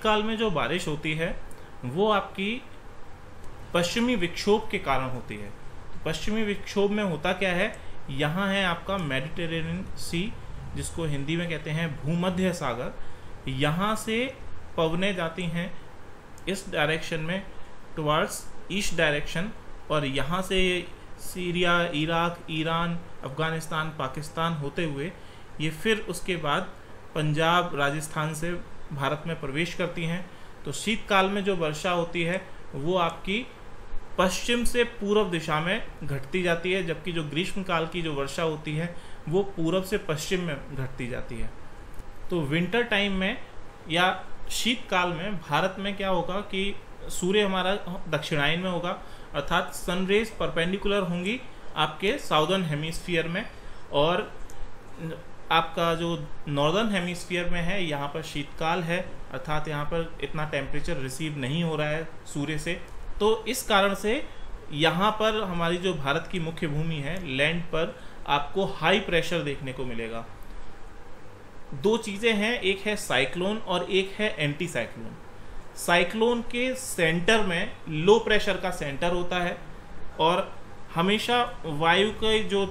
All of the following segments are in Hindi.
शीतकाल में जो बारिश होती है, वो आपकी पश्चिमी विक्षोभ के कारण होती है। पश्चिमी विक्षोभ में होता क्या है? यहाँ है आपका मेडिटेरेनियन सी जिसको हिंदी में कहते हैं भूमध्य सागर। यहाँ से पवने जाती हैं इस डायरेक्शन में टुवार्ड्स ईस्ट डायरेक्शन और यहाँ से Syria Iraq Iran Afghanistan Pakistan होते हुए, ये फिर उसके बाद पंजाब, राजस्थान से भारत में प्रवेश करती हैं तो शीतकाल में जो वर्षा होती है, वो आपकी पश्चिम से पूर्व दिशा में घटती जाती है, जबकि जो ग्रीष्म काल की जो वर्षा होती है, वो पूर्व से पश्चिम में घटती जाती है। तो विंटर टाइम में या शीतकाल में भारत में क्या होगा कि सूर्य हमारा दक्षिणायन में होगा, अर्थात सनरेज परपेंडिकुलर होंगी आपके साउदर्न हेमिस्फीयर में और आपका जो नॉर्दर्न हेमिस्फीयर में है, यहाँ पर शीतकाल है, अर्थात यहाँ पर इतना टेम्परेचर रिसीव नहीं हो रहा है सूर्य से। तो इस कारण से यहाँ पर हमारी जो भारत की मुख्य भूमि है लैंड पर आपको हाई प्रेशर देखने को मिलेगा। दो चीज़ें हैं, एक है साइक्लोन और एक है एंटी साइक्लोन साइक्लोन के सेंटर में लो प्रेशर का सेंटर होता है और हमेशा वायु के जो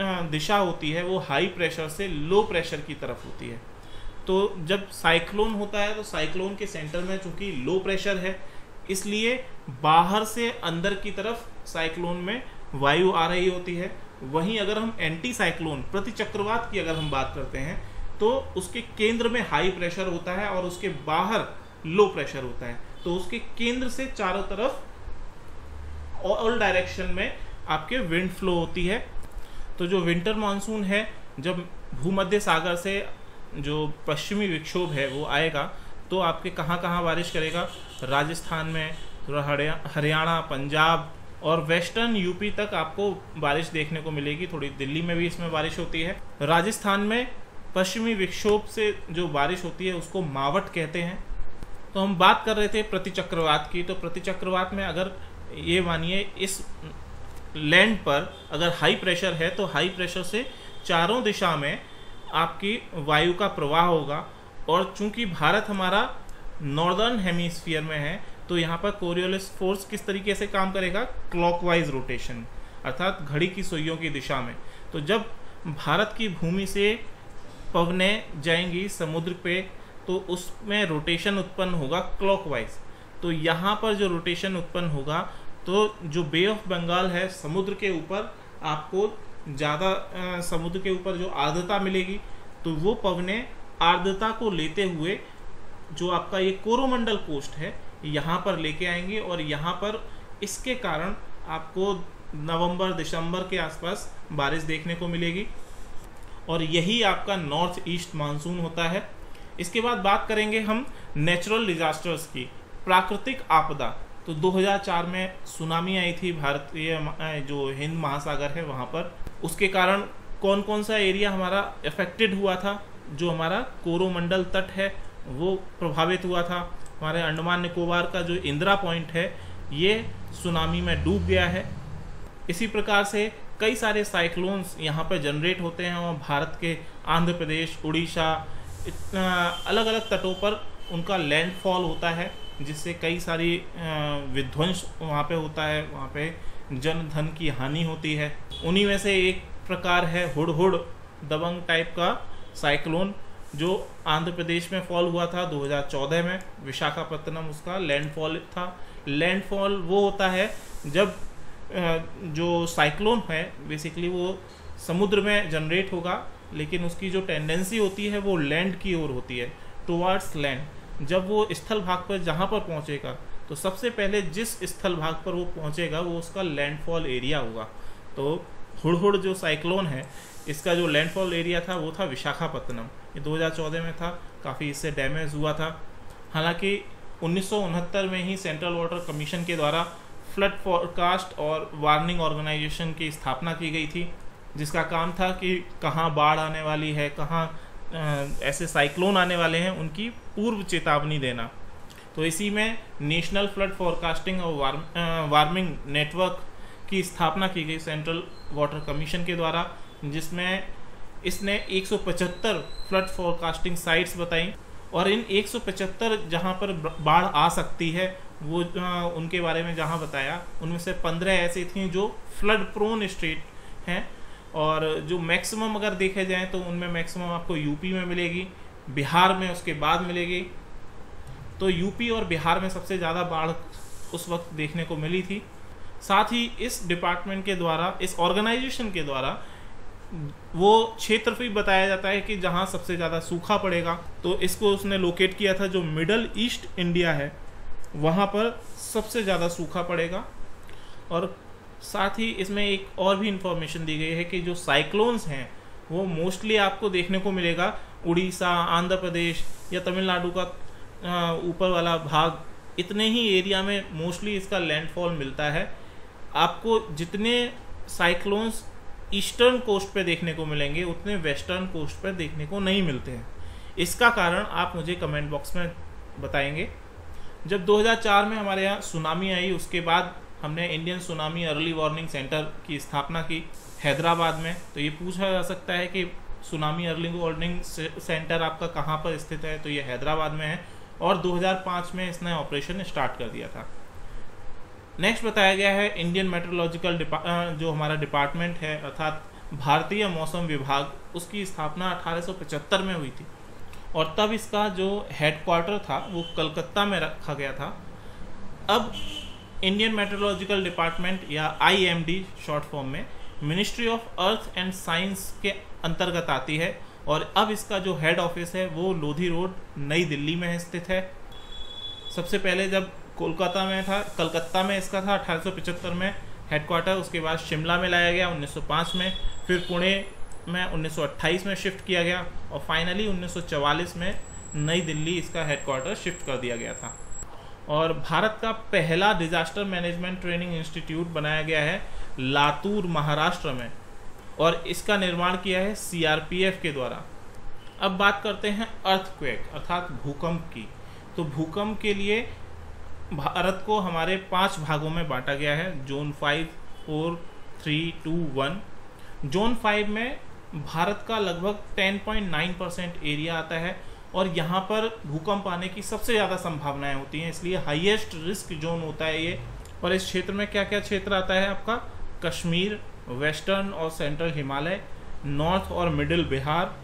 दिशा होती है, वो हाई प्रेशर से लो प्रेशर की तरफ़ होती है। तो जब साइक्लोन होता है तो साइक्लोन के सेंटर में चूँकि लो प्रेशर है, इसलिए बाहर से अंदर की तरफ़ साइक्लोन में वायु आ रही होती है। वहीं अगर हम एंटी साइक्लोन प्रति चक्रवात की अगर हम बात करते हैं तो उसके केंद्र में हाई प्रेशर होता है और उसके बाहर लो प्रेशर होता है। तो उसके केंद्र से चारों तरफ़ ऑल डायरेक्शन में आपके विंड फ्लो होती है। तो जो विंटर मानसून है, जब भूमध्य सागर से जो पश्चिमी विक्षोभ है, वो आएगा तो आपके कहाँ कहाँ बारिश करेगा? राजस्थान में थोड़ा हरियाणा, पंजाब और वेस्टर्न यूपी तक आपको बारिश देखने को मिलेगी। थोड़ी दिल्ली में भी इसमें बारिश होती है। राजस्थान में पश्चिमी विक्षोभ से जो बारिश होती है, उसको मावट कहते हैं। तो हम बात कर रहे थे प्रतिचक्रवात की। तो प्रतिचक्रवात में अगर ये मानिए, इस लैंड पर अगर हाई प्रेशर है तो हाई प्रेशर से चारों दिशा में आपकी वायु का प्रवाह होगा। और चूँकि भारत हमारा नॉर्दर्न हेमीस्फीयर में है तो यहाँ पर कोरियोलिस फोर्स किस तरीके से काम करेगा? क्लॉकवाइज रोटेशन अर्थात घड़ी की सुइयों की दिशा में। तो जब भारत की भूमि से पवने जाएँगी समुद्र पे तो उसमें रोटेशन उत्पन्न होगा क्लॉकवाइज तो यहाँ पर जो रोटेशन उत्पन्न होगा तो जो बे ऑफ़ बंगाल है, समुद्र के ऊपर, आपको ज़्यादा समुद्र के ऊपर जो आर्द्रता मिलेगी तो वो पवने आर्द्रता को लेते हुए जो आपका ये कोरोमंडल कोस्ट है, यहाँ पर लेके आएँगे और यहाँ पर इसके कारण आपको नवंबर, दिसंबर के आसपास बारिश देखने को मिलेगी। और यही आपका नॉर्थ ईस्ट मानसून होता है। इसके बाद बात करेंगे हम नेचुरल डिजास्टर्स की, प्राकृतिक आपदा। तो 2004 में सुनामी आई थी भारतीय जो हिंद महासागर है वहाँ पर। उसके कारण कौन कौन सा एरिया हमारा अफेक्टेड हुआ था, जो हमारा कोरोमंडल तट है, वो प्रभावित हुआ था। हमारे अंडमान निकोबार का जो इंदिरा पॉइंट है, ये सुनामी में डूब गया है। इसी प्रकार से कई सारे साइक्लोन्स यहाँ पर जनरेट होते हैं, और भारत के आंध्र प्रदेश, उड़ीसा अलग अलग तटों पर उनका लैंडफॉल होता है। जिससे कई सारी विध्वंस वहाँ पे होता है, वहाँ पे जन धन की हानि होती है। उन्हीं में से एक प्रकार है हुड हुड दबंग टाइप का साइक्लोन, जो आंध्र प्रदेश में फॉल हुआ था 2014 में। विशाखापत्तनम उसका लैंडफॉल था। लैंडफॉल वो होता है जब जो साइक्लोन है, बेसिकली वो समुद्र में जनरेट होगा, लेकिन उसकी जो टेंडेंसी होती है वो लैंड की ओर होती है, टुवार्ड्स लैंड। जब वो स्थल भाग पर जहाँ पर पहुँचेगा तो सबसे पहले जिस स्थल भाग पर वो पहुँचेगा, वो उसका लैंडफॉल एरिया होगा। तो हुड़हुड़ जो साइक्लोन है, इसका जो लैंडफॉल एरिया था, वो था विशाखापत्तनम। ये 2014 में था, काफ़ी इससे डैमेज हुआ था। हालाँकि उन्नीस सौ उनहत्तर में ही सेंट्रल वाटर कमीशन के द्वारा फ्लड फॉरकास्ट और वार्निंग ऑर्गेनाइजेशन की स्थापना की गई थी, जिसका काम था कि कहाँ बाढ़ आने वाली है, कहाँ ऐसे साइक्लोन आने वाले हैं, उनकी पूर्व चेतावनी देना। तो इसी में नेशनल फ्लड फॉरकास्टिंग और वार्मिंग नेटवर्क की स्थापना की गई सेंट्रल वाटर कमीशन के द्वारा, जिसमें इसने 175 फ्लड फॉरकास्टिंग साइट्स बताई और इन 175 जहाँ पर बाढ़ आ सकती है, वो उनके बारे में जहाँ बताया, उनमें से 15 ऐसी थी जो फ्लड प्रोन स्टेट हैं और जो मैक्सिमम अगर देखे जाए तो उनमें मैक्सिमम आपको यूपी में मिलेगी, बिहार में उसके बाद मिलेगी। तो यूपी और बिहार में सबसे ज़्यादा बाढ़ उस वक्त देखने को मिली थी। साथ ही इस डिपार्टमेंट के द्वारा, इस ऑर्गेनाइजेशन के द्वारा, वो क्षेत्र भी बताया जाता है कि जहाँ सबसे ज़्यादा सूखा पड़ेगा। तो इसको उसने लोकेट किया था, जो मिडल ईस्ट इंडिया है, वहाँ पर सबसे ज़्यादा सूखा पड़ेगा। और साथ ही इसमें एक और भी इंफॉर्मेशन दी गई है कि जो साइक्लोन्स हैं, वो मोस्टली आपको देखने को मिलेगा। उड़ीसा, आंध्र प्रदेश या तमिलनाडु का ऊपर वाला भाग, इतने ही एरिया में मोस्टली इसका लैंडफॉल मिलता है। आपको जितने साइक्लोन्स ईस्टर्न कोस्ट पे देखने को मिलेंगे, उतने वेस्टर्न कोस्ट पर देखने को नहीं मिलते हैं। इसका कारण आप मुझे कमेंट बॉक्स में बताएँगे। जब 2004 में हमारे यहाँ सुनामी आई, उसके बाद हमने Indian tsunami early warning centre की स्थापना की हैदराबाद में। तो ये पूछा जा सकता है कि सुनामी अर्ली वार्निंग सेंटर आपका कहाँ पर स्थित है? तो ये हैदराबाद में है और 2005 में इसने ऑपरेशन स्टार्ट कर दिया था। नेक्स्ट बताया गया है इंडियन मेट्रोलॉजिकल जो हमारा डिपार्टमेंट है, अर्थात भारतीय मौसम विभाग, उसकी स्थापना 1875 में हुई थी। और तब इसका जो हेडक्वार्टर था, वो कलकत्ता में रखा गया था। अब इंडियन मेट्रोलॉजिकल डिपार्टमेंट या आईएमडी शॉर्ट फॉर्म में ministry of earth and science के अंतर्गत आती है और अब इसका जो हेड ऑफ़िस है वो लोधी रोड, नई दिल्ली में स्थित है। सबसे पहले जब कोलकाता में था, कलकत्ता में इसका था, अठारह में हेडक्वार्टर उसके बाद शिमला में लाया गया 1905 में, फिर पुणे में 1928 में शिफ्ट किया गया और फाइनली 1944 में नई दिल्ली इसका हेडक्वार्टर शिफ्ट कर दिया गया था। और भारत का पहला डिजास्टर मैनेजमेंट ट्रेनिंग इंस्टीट्यूट बनाया गया है लातूर, महाराष्ट्र में। और इसका निर्माण किया है सीआरपीएफ के द्वारा। अब बात करते हैं अर्थक्वेक अर्थात भूकंप की। तो भूकंप के लिए भारत को हमारे पाँच भागों में बांटा गया है zone five four three two one zone five में भारत का लगभग 10.9 परसेंट एरिया आता है। और यहाँ पर भूकंप आने की सबसे ज़्यादा संभावनाएँ होती हैं, इसलिए हाईएस्ट रिस्क जोन होता है ये। और इस क्षेत्र में क्या क्या क्षेत्र आता है आपका? कश्मीर वेस्टर्न और सेंट्रल हिमालय नॉर्थ और middle Bihar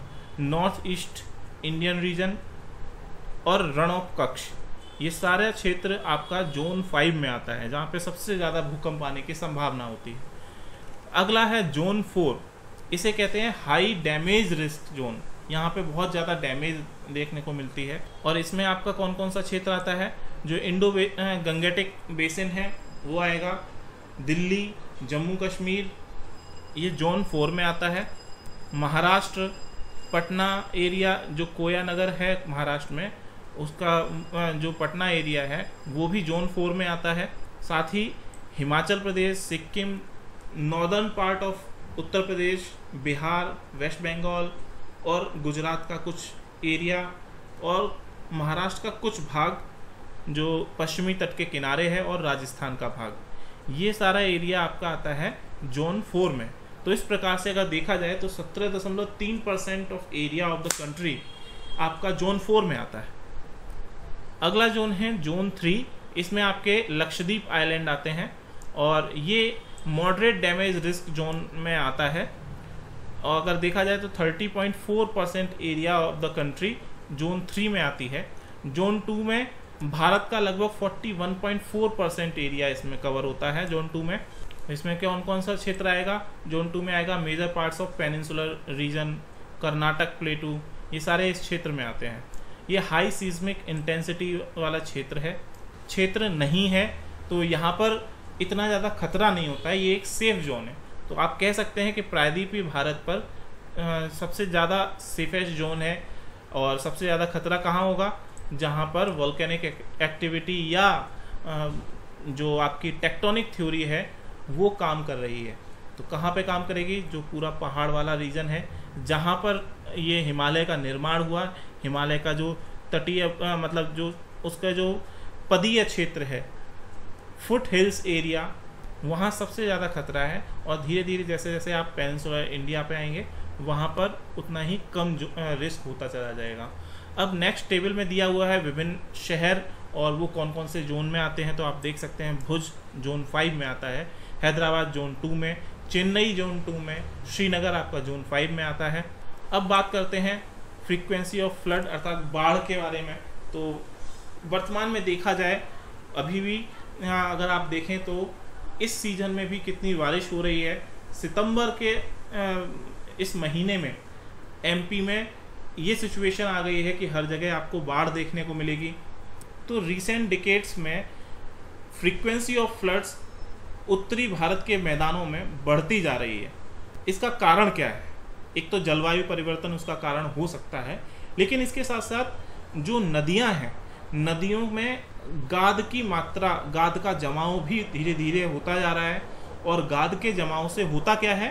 north east Indian region और रण ऑफ़ कक्ष ये सारे क्षेत्र आपका जोन फाइव में आता है, जहाँ पे सबसे ज़्यादा भूकंप आने की संभावना होती है। अगला है जोन फोर इसे कहते हैं हाई डैमेज रिस्क जोन यहाँ पे बहुत ज़्यादा डैमेज देखने को मिलती है। और इसमें आपका कौन कौन सा क्षेत्र आता है? जो इंडो गंगेटिक बेसिन है, वो आएगा। दिल्ली, जम्मू कश्मीर, ये जोन फोर में आता है। महाराष्ट्र, पटना एरिया जो कोया नगर है महाराष्ट्र में, उसका जो पटना एरिया है, वो भी जोन फोर में आता है। साथ ही Himachal Pradesh, Sikkim northern part of Uttar Pradesh, Bihar west Bengal और गुजरात का कुछ एरिया और महाराष्ट्र का कुछ भाग जो पश्चिमी तट के किनारे है और राजस्थान का भाग। ये सारा एरिया आपका आता है जोन फोर में। तो इस प्रकार से अगर देखा जाए तो सत्रह दशमलव तीन percent of area of the country आपका जोन फोर में आता है। अगला जोन है जोन थ्री। इसमें आपके लक्षद्वीप आइलैंड आते हैं और ये मॉडरेट डैमेज रिस्क जोन में आता है। और अगर देखा जाए तो 30.4 percent area of the country zone three में आती है। जोन टू में भारत का लगभग 41.4 परसेंट एरिया इसमें कवर होता है। जोन टू में इसमें कौन कौन सा क्षेत्र आएगा? जोन टू में आएगा major parts of peninsular region Karnataka, plateau, ये सारे इस क्षेत्र में आते हैं। ये हाई सीजमिक इंटेंसिटी वाला क्षेत्र है। क्षेत्र नहीं है तो यहाँ पर इतना ज़्यादा खतरा नहीं होता है। ये एक सेफ़ जोन है। तो आप कह सकते हैं कि प्रायद्वीपीय भारत पर सबसे ज़्यादा सेफेस्ट जोन है और सबसे ज़्यादा खतरा कहाँ होगा? जहाँ पर वॉल्केनिक एक्टिविटी या जो आपकी टेक्टोनिक थ्योरी है, वो काम कर रही है। तो कहाँ पे काम करेगी? जो पूरा पहाड़ वाला रीजन है, जहाँ पर ये हिमालय का निर्माण हुआ। हिमालय का जो तटीय मतलब जो उसका जो पदीय क्षेत्र है, फुट हिल्स एरिया वहाँ सबसे ज़्यादा खतरा है और धीरे धीरे जैसे जैसे आप पेंसुलर इंडिया पे आएँगे, वहाँ पर उतना ही कम रिस्क होता चला जाएगा। अब नेक्स्ट टेबल में दिया हुआ है विभिन्न शहर और वो कौन कौन से जोन में आते हैं तो आप देख सकते हैं भुज जोन फाइव में आता है, हैदराबाद जोन टू में, चेन्नई जोन टू में, श्रीनगर आपका जोन फाइव में आता है। अब बात करते हैं फ्रीक्वेंसी ऑफ़ फ्लड अर्थात बाढ़ के बारे में। तो वर्तमान में देखा जाए, अभी भी अगर आप देखें तो इस सीज़न में भी कितनी बारिश हो रही है? सितंबर के इस महीने में एमपी में ये सिचुएशन आ गई है कि हर जगह आपको बाढ़ देखने को मिलेगी। तो रिसेंट डिकेट्स में फ्रीक्वेंसी ऑफ़ फ्लड्स उत्तरी भारत के मैदानों में बढ़ती जा रही है। इसका कारण क्या है? एक तो जलवायु परिवर्तन उसका कारण हो सकता है, लेकिन इसके साथ साथ जो नदियाँ हैं, नदियों में गाद की मात्रा, गाद का जमाव भी धीरे धीरे होता जा रहा है और गाद के जमाव से होता क्या है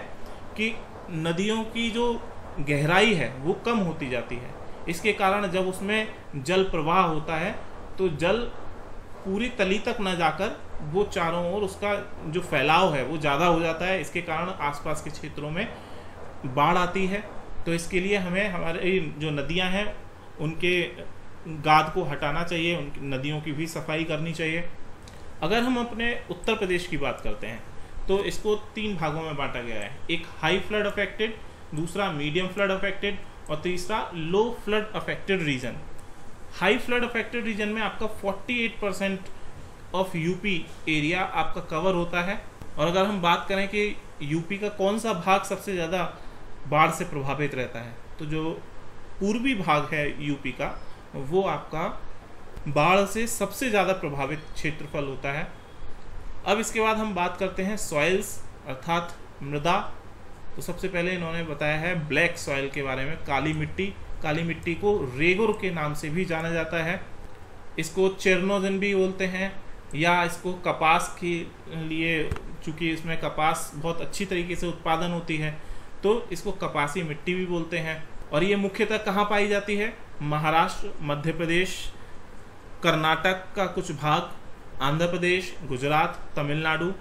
कि नदियों की जो गहराई है, वो कम होती जाती है। इसके कारण जब उसमें जल प्रवाह होता है तो जल पूरी तली तक न जाकर वो चारों ओर उसका जो फैलाव है, वो ज़्यादा हो जाता है। इसके कारण आसपास के क्षेत्रों में बाढ़ आती है। तो इसके लिए हमें हमारे जो नदियाँ हैं, उनके गाद को हटाना चाहिए उन नदियों की भी सफ़ाई करनी चाहिए। अगर हम अपने उत्तर प्रदेश की बात करते हैं तो इसको तीन भागों में बांटा गया है। एक हाई फ्लड अफेक्टेड दूसरा मीडियम फ्लड अफेक्टेड और तीसरा low flood affected region high flood affected region में आपका 48 परसेंट ऑफ़ यूपी एरिया आपका कवर होता है। और अगर हम बात करें कि यूपी का कौन सा भाग सबसे ज़्यादा बाढ़ से प्रभावित रहता है तो जो पूर्वी भाग है यूपी का वो आपका बाढ़ से सबसे ज़्यादा प्रभावित क्षेत्रफल होता है। अब इसके बाद हम बात करते हैं सॉइल्स अर्थात मृदा। तो सबसे पहले इन्होंने बताया है ब्लैक सॉइल के बारे में, काली मिट्टी। काली मिट्टी को रेगुर के नाम से भी जाना जाता है। इसको चेरनोजन भी बोलते हैं, या इसको कपास के लिए, चूँकि इसमें कपास बहुत अच्छी तरीके से उत्पादन होती है तो इसको कपासी मिट्टी भी बोलते हैं। और ये मुख्यतः कहाँ पाई जाती है? महाराष्ट्र, मध्य प्रदेश, कर्नाटक का कुछ भाग, आंध्र प्रदेश, गुजरात, तमिलनाडु।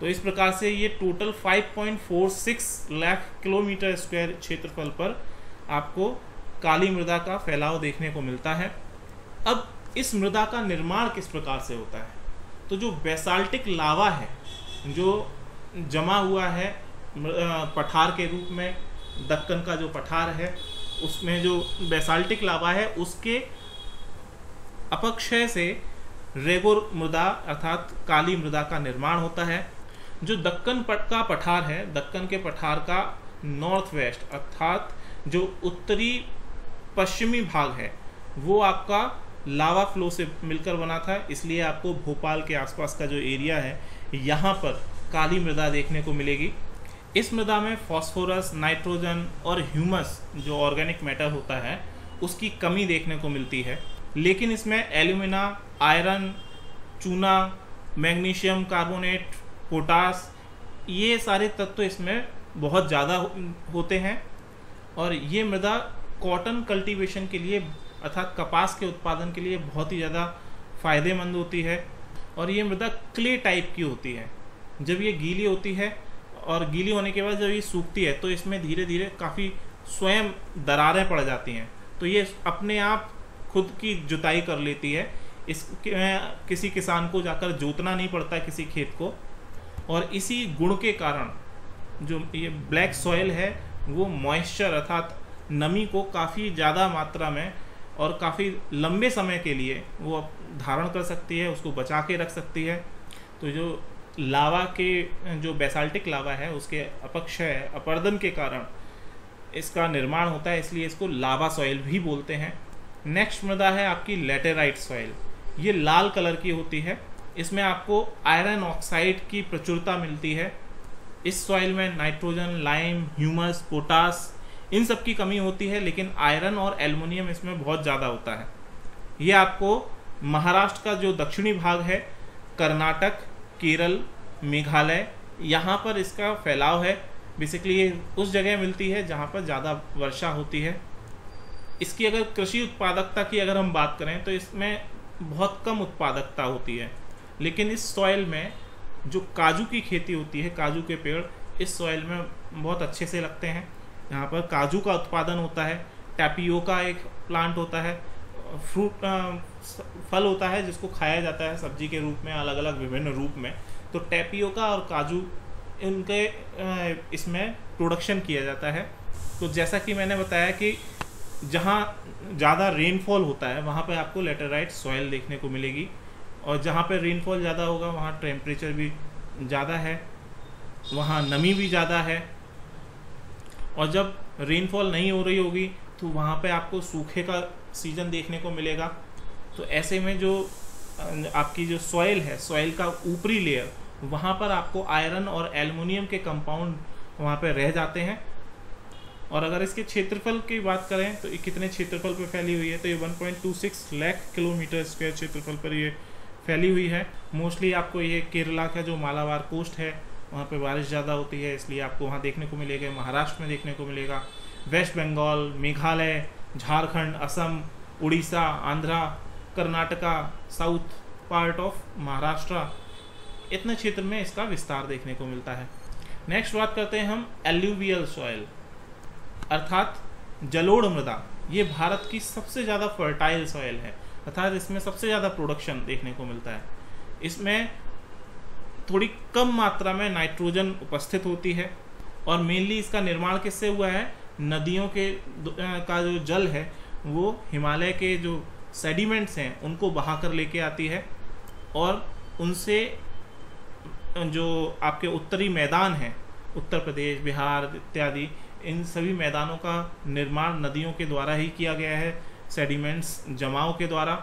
तो इस प्रकार से ये टोटल 5.46 लाख किलोमीटर स्क्वायर क्षेत्रफल पर आपको काली मृदा का फैलाव देखने को मिलता है। अब इस मृदा का निर्माण किस प्रकार से होता है? तो जो बेसाल्टिक लावा है, जो जमा हुआ है पठार के रूप में, दक्कन का जो पठार है उसमें जो बेसाल्टिक लावा है, उसके अपक्षय से रेगुर मृदा अर्थात काली मृदा का निर्माण होता है, जो दक्कन पट का पठार है, दक्कन के पठार का नॉर्थ वेस्ट अर्थात जो उत्तरी पश्चिमी भाग है, वो आपका लावा फ्लो से मिलकर बना था, इसलिए आपको भोपाल के आसपास का जो एरिया है, यहाँ पर काली मृदा देखने को मिलेगी। इस मृदा में फॉस्फोरस, नाइट्रोजन और ह्यूमस जो ऑर्गेनिक मैटर होता है, उसकी कमी देखने को मिलती है। लेकिन इसमें एल्यूमिना, आयरन, चूना, मैग्नीशियम, कार्बोनेट, पोटास, ये सारे तत्व इसमें बहुत ज़्यादा होते हैं। और ये मृदा कॉटन कल्टीवेशन के लिए, अर्थात कपास के उत्पादन के लिए बहुत ही ज़्यादा फ़ायदेमंद होती है। और ये मृदा क्ले टाइप की होती है। जब ये गीली होती है और गीली होने के बाद जब ये सूखती है तो इसमें धीरे धीरे काफ़ी स्वयं दरारें पड़ जाती हैं। तो ये अपने आप खुद की जुताई कर लेती है। इस किसी किसान को जाकर जोतना नहीं पड़ता किसी खेत को। और इसी गुण के कारण जो ये ब्लैक सॉइल है, वो मॉइस्चर अर्थात नमी को काफ़ी ज़्यादा मात्रा में और काफ़ी लंबे समय के लिए वो धारण कर सकती है, उसको बचा के रख सकती है। तो जो लावा के, जो बेसाल्टिक लावा है, उसके अपक्षय अपर्दन के कारण इसका निर्माण होता है, इसलिए इसको लावा सॉइल भी बोलते हैं। नेक्स्ट मृदा है आपकी लेटेराइट सॉइल ये लाल कलर की होती है। इसमें आपको आयरन ऑक्साइड की प्रचुरता मिलती है। इस सॉइल में नाइट्रोजन लाइम ह्यूमस पोटास इन सब की कमी होती है, लेकिन आयरन और एल्युमिनियम इसमें बहुत ज़्यादा होता है। ये आपको महाराष्ट्र का जो दक्षिणी भाग है, कर्नाटक केरल, मेघालय, यहाँ पर इसका फैलाव है। बेसिकली ये उस जगह मिलती है जहाँ पर ज़्यादा वर्षा होती है। इसकी अगर कृषि उत्पादकता की अगर हम बात करें तो इसमें बहुत कम उत्पादकता होती है। लेकिन इस सॉइल में जो काजू की खेती होती है, काजू के पेड़, इस सॉइल में बहुत अच्छे से लगते हैं। यहाँ पर काजू का उत्पादन होता है टैपियो का एक प्लांट होता है फ्रूट फल होता है जिसको खाया जाता है सब्ज़ी के रूप में अलग अलग विभिन्न रूप में तो टैपियोका और काजू इनके इसमें प्रोडक्शन किया जाता है। तो जैसा कि मैंने बताया कि जहाँ ज़्यादा रेनफॉल होता है, वहाँ पे आपको लेटराइट सॉइल देखने को मिलेगी और जहाँ पे रेनफॉल ज़्यादा होगा, वहाँ टेम्परेचर भी ज़्यादा है, वहाँ नमी भी ज़्यादा है और जब रेनफॉल नहीं हो रही होगी तो वहाँ पे आपको सूखे का सीज़न देखने को मिलेगा। तो ऐसे में जो, आपकी जो सॉइल है सॉइल का ऊपरी लेयर वहाँ पर आपको आयरन और एल्युमिनियम के कंपाउंड वहाँ पर रह जाते हैं। और अगर इसके क्षेत्रफल की बात करें तो ये कितने क्षेत्रफल पर फैली हुई है? तो ये 1.26 लाख किलोमीटर स्क्वायर क्षेत्रफल पर ये फैली हुई है। मोस्टली आपको ये केरला का जो मालाबार कोस्ट है, वहाँ पे बारिश ज़्यादा होती है, इसलिए आपको वहाँ देखने को मिलेगा, महाराष्ट्र में देखने को मिलेगा। West Bengal Meghalaya, Jharkhand, Assam, Orissa, Andhra Karnataka, south part of Maharashtra, इतने क्षेत्र में इसका विस्तार देखने को मिलता है। नेक्स्ट बात करते हैं हम एल्यूवियल सॉइल, अर्थात जलोढ़ मृदा। ये भारत की सबसे ज़्यादा फर्टाइल सॉइल है, अर्थात इसमें सबसे ज़्यादा प्रोडक्शन देखने को मिलता है। इसमें थोड़ी कम मात्रा में नाइट्रोजन उपस्थित होती है और मेनली इसका निर्माण किससे हुआ है? नदियों के का जो जल है, वो हिमालय के जो सेडिमेंट्स हैं, उनको बहा कर लेके आती है और उनसे जो आपके उत्तरी मैदान हैं, उत्तर प्रदेश, बिहार इत्यादि, इन सभी मैदानों का निर्माण नदियों के द्वारा ही किया गया है, सेडिमेंट्स जमाव के द्वारा।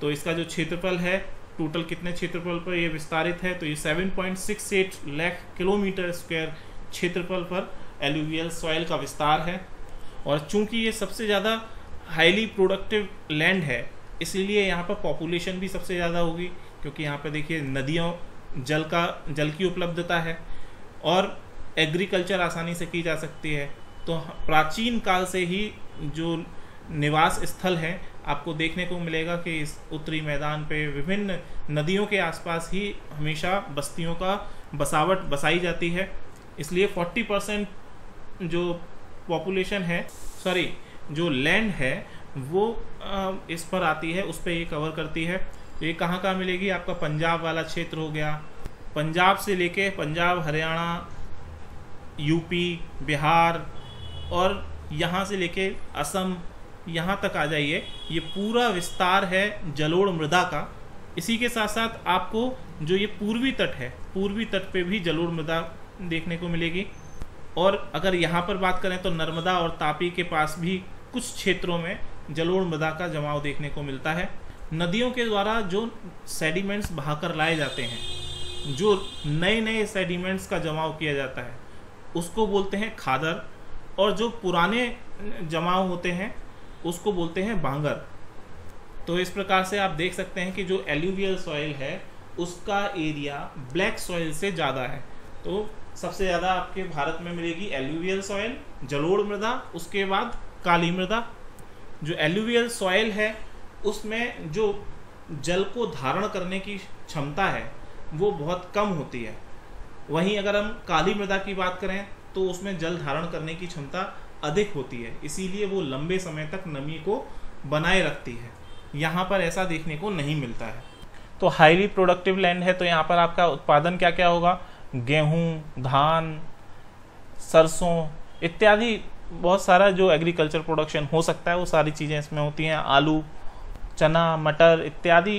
तो इसका जो क्षेत्रफल है, टोटल कितने क्षेत्रफल पर यह विस्तारित है तो ये 7.68 लाख किलोमीटर स्क्वायर क्षेत्रफल पर एलुवियल सॉइल का विस्तार है। और चूँकि ये सबसे ज़्यादा हाईली प्रोडक्टिव लैंड है इसीलिए यहाँ पर पॉपुलेशन भी सबसे ज़्यादा होगी, क्योंकि यहाँ पर देखिए नदियों, जल का, जल की उपलब्धता है और एग्रीकल्चर आसानी से की जा सकती है। तो प्राचीन काल से ही जो निवास स्थल हैं, आपको देखने को मिलेगा कि इस उत्तरी मैदान पे विभिन्न नदियों के आसपास ही हमेशा बस्तियों का बसावट बसाई जाती है। इसलिए 40 परसेंट जो पॉपुलेशन है सॉरी जो लैंड है वो इस पर आती है, उस पर ये कवर करती है। तो ये कहाँ कहाँ मिलेगी? आपका पंजाब वाला क्षेत्र हो गया। पंजाब से लेके पंजाब, हरियाणा यूपी बिहार और यहाँ से लेके असम, यहाँ तक आ जाइए। ये पूरा विस्तार है जलोढ़ मृदा का। इसी के साथ साथ आपको जो ये पूर्वी तट है, पूर्वी तट पे भी जलोढ़ मृदा देखने को मिलेगी। और अगर यहाँ पर बात करें तो नर्मदा और तापी के पास भी कुछ क्षेत्रों में जलोढ़ मृदा का जमाव देखने को मिलता है। नदियों के द्वारा जो सेडिमेंट्स बहाकर लाए जाते हैं, जो नए नए सेडिमेंट्स का जमाव किया जाता है, उसको बोलते हैं खादर और जो पुराने जमाव होते हैं, उसको बोलते हैं बांगर। तो इस प्रकार से आप देख सकते हैं कि जो एल्यूवियल सॉइल है, उसका एरिया ब्लैक सॉइल से ज़्यादा है। तो सबसे ज़्यादा आपके भारत में मिलेगी एल्यूवियल सॉइल जलोड़ मृदा, उसके बाद काली मृदा जो एल्यूवियल सॉयल है, उसमें जो जल को धारण करने की क्षमता है, वो बहुत कम होती है। वहीं अगर हम काली मृदा की बात करें तो उसमें जल धारण करने की क्षमता अधिक होती है। इसीलिए वो लंबे समय तक नमी को बनाए रखती है। यहाँ पर ऐसा देखने को नहीं मिलता है। तो हाईली प्रोडक्टिव लैंड है तो यहाँ पर आपका उत्पादन क्या क्या होगा? गेहूँ, धान, सरसों, इत्यादि बहुत सारा जो एग्रीकल्चर प्रोडक्शन हो सकता है, वो सारी चीज़ें इसमें होती हैं। आलू, चना, मटर इत्यादि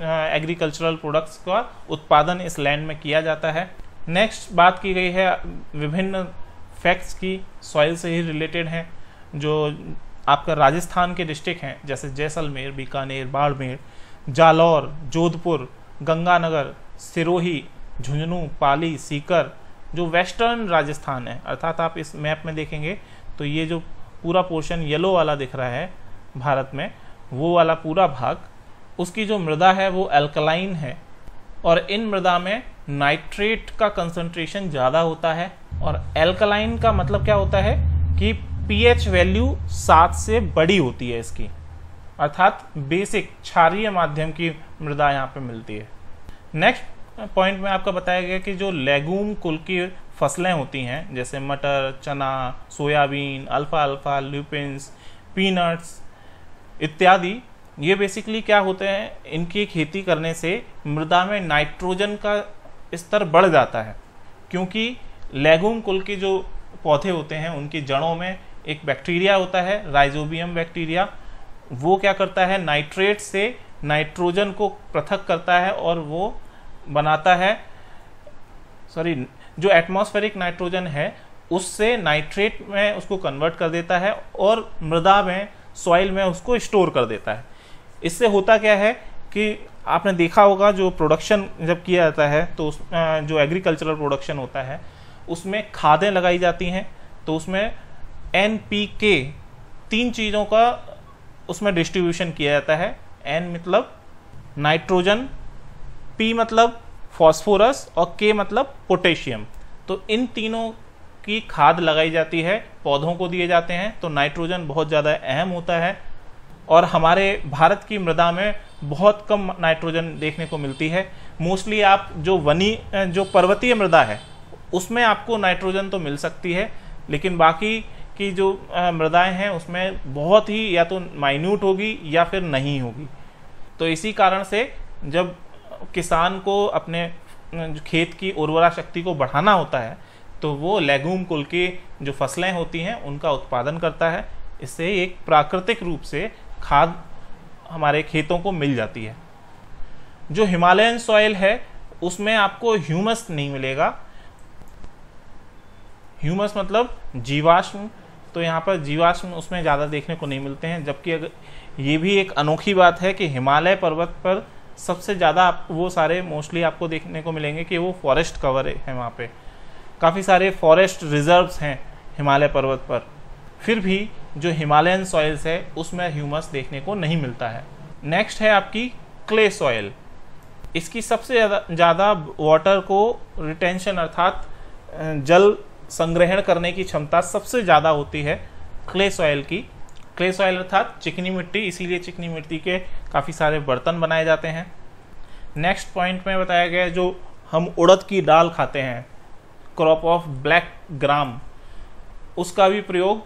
एग्रीकल्चरल प्रोडक्ट्स का उत्पादन इस लैंड में किया जाता है। नेक्स्ट बात की गई है, विभिन्न फैक्ट्स की सॉइल से ही रिलेटेड हैं, जो आपका राजस्थान के डिस्ट्रिक्ट हैं, जैसे जैसलमेर, बीकानेर, बाड़मेर, जालौर, जोधपुर, गंगानगर, सिरोही, झुंझुनू, पाली, सीकर, जो वेस्टर्न राजस्थान है, अर्थात आप इस मैप में देखेंगे तो ये जो पूरा पोर्शन येलो वाला दिख रहा है भारत में, वो वाला पूरा भाग, उसकी जो मृदा है वो एल्कलाइन है। और इन मृदा में नाइट्रेट का कंसंट्रेशन ज़्यादा होता है और एल्कलाइन का मतलब क्या होता है कि पीएच वैल्यू सात से बड़ी होती है इसकी। अर्थात बेसिक क्षारीय माध्यम की मृदा यहाँ पे मिलती है। नेक्स्ट पॉइंट में आपका बताया गया कि जो लेगूम कुल की फ़सलें होती हैं, जैसे मटर, चना, सोयाबीन अल्फ़ा अल्फ़ा ल्यूपिन्स, पीनट्स इत्यादि। ये बेसिकली क्या होते हैं, इनकी खेती करने से मृदा में नाइट्रोजन का स्तर बढ़ जाता है, क्योंकि लेगूम कुल के जो पौधे होते हैं, उनकी जड़ों में एक बैक्टीरिया होता है राइजोबियम बैक्टीरिया वो क्या करता है नाइट्रेट से नाइट्रोजन को पृथक करता है और वो बनाता है सॉरी जो एटमॉस्फेरिक नाइट्रोजन है, उससे नाइट्रेट में उसको कन्वर्ट कर देता है और मृदा में सॉइल में उसको स्टोर कर देता है। इससे होता क्या है कि आपने देखा होगा जो प्रोडक्शन जब किया जाता है तो उस जो एग्रीकल्चरल प्रोडक्शन होता है, उसमें खादें लगाई जाती हैं तो उसमें एन पी के तीन चीज़ों का उसमें डिस्ट्रीब्यूशन किया जाता है। एन मतलब नाइट्रोजन पी मतलब फॉस्फोरस और के मतलब पोटेशियम। तो इन तीनों की खाद लगाई जाती है, पौधों को दिए जाते हैं तो नाइट्रोजन बहुत ज़्यादा अहम होता है। और हमारे भारत की मृदा में बहुत कम नाइट्रोजन देखने को मिलती है। मोस्टली आप जो वनी जो पर्वतीय मृदा है, उसमें आपको नाइट्रोजन तो मिल सकती है, लेकिन बाकी की जो मृदाएँ हैं, उसमें बहुत ही या तो माइन्यूट होगी या फिर नहीं होगी। तो इसी कारण से जब किसान को अपने खेत की उर्वरा शक्ति को बढ़ाना होता है तो वो लेगूम, कुल की जो फ़सलें होती हैं, उनका उत्पादन करता है। इससे एक प्राकृतिक रूप से खाद हमारे खेतों को मिल जाती है। जो हिमालयन सॉइल है, उसमें आपको ह्यूमस नहीं मिलेगा। ह्यूमस मतलब जीवाश्म तो यहाँ पर जीवाश्म उसमें ज़्यादा देखने को नहीं मिलते हैं, जबकि अगर ये भी एक अनोखी बात है कि हिमालय पर्वत पर सबसे ज़्यादा आप, वो सारे मोस्टली आपको देखने को मिलेंगे कि वो फॉरेस्ट कवर है वहाँ पे। काफ़ी सारे फॉरेस्ट रिजर्व्स हैं हिमालय पर्वत पर। फिर भी जो हिमालयन सॉइल्स है, उसमें ह्यूमस देखने को नहीं मिलता है। नेक्स्ट है आपकी क्ले सॉइल इसकी सबसे ज़्यादा वाटर को रिटेंशन अर्थात जल संग्रहण करने की क्षमता सबसे ज़्यादा होती है क्ले सॉइल की। क्ले सॉइल अर्थात चिकनी मिट्टी, इसीलिए चिकनी मिट्टी के काफ़ी सारे बर्तन बनाए जाते हैं। नेक्स्ट पॉइंट में बताया गया जो हम उड़द की दाल खाते हैं क्रॉप ऑफ़ ब्लैक ग्राम उसका भी प्रयोग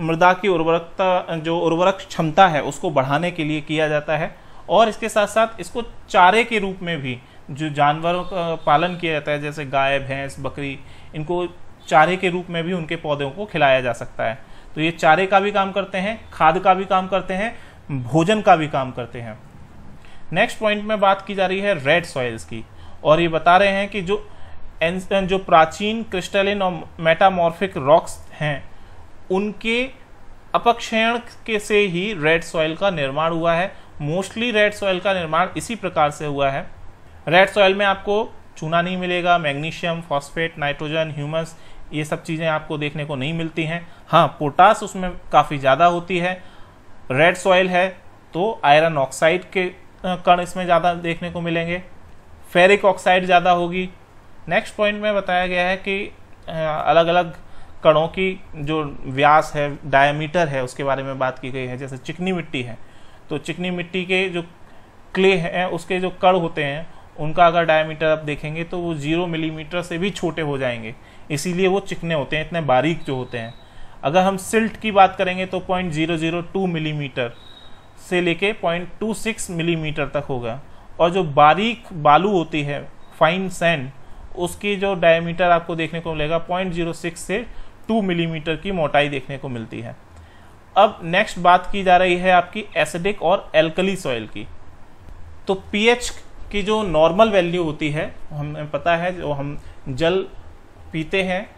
मृदा की उर्वरकता, जो उर्वरक क्षमता है, उसको बढ़ाने के लिए किया जाता है। और इसके साथ साथ इसको चारे के रूप में भी जो जानवरों का पालन किया जाता है, जैसे गाय, भैंस, बकरी, इनको चारे के रूप में भी उनके पौधों को खिलाया जा सकता है। तो ये चारे का भी काम करते हैं, खाद का भी काम करते हैं, भोजन का भी काम करते हैं। नेक्स्ट पॉइंट में बात की जा रही है रेड सॉइल्स की। और ये बता रहे हैं कि जो जो प्राचीन क्रिस्टलिन और मेटामॉर्फिक रॉक्स हैं, उनके अपक्षयण के से ही रेड सॉइल का निर्माण हुआ है। मोस्टली रेड सॉइल का निर्माण इसी प्रकार से हुआ है। रेड सॉइल में आपको चूना नहीं मिलेगा मैग्नीशियम फॉस्फेट नाइट्रोजन ह्यूमस ये सब चीज़ें आपको देखने को नहीं मिलती हैं। हाँ पोटास उसमें काफ़ी ज़्यादा होती है। रेड सॉइल है तो आयरन ऑक्साइड के कण इसमें ज़्यादा देखने को मिलेंगे। फेरिक ऑक्साइड ज़्यादा होगी। नेक्स्ट पॉइंट में बताया गया है कि अलग अलग कणों की जो व्यास है डायमीटर है, उसके बारे में बात की गई है। जैसे चिकनी मिट्टी है तो चिकनी मिट्टी के जो क्ले हैं, उसके जो कण होते हैं, उनका अगर डायमीटर आप देखेंगे तो वो ज़ीरो मिलीमीटर से भी छोटे हो जाएँगे। इसीलिए वो चिकने होते हैं, इतने बारीक जो होते हैं। अगर हम सिल्ट की बात करेंगे तो point zero zero two millimetre से लेके पॉइंट टू सिक्स मिलीमीटर तक होगा। और जो बारीक बालू होती है फाइन सैंड उसकी जो डायमीटर आपको देखने को मिलेगा पॉइंट ज़ीरो सिक्स से टू मिलीमीटर की मोटाई देखने को मिलती है। अब नेक्स्ट बात की जा रही है आपकी एसिडिक और एल्कली सॉइल की। तो पीएच की जो नॉर्मल वैल्यू होती है, हमें पता है, जो हम जल पीते हैं,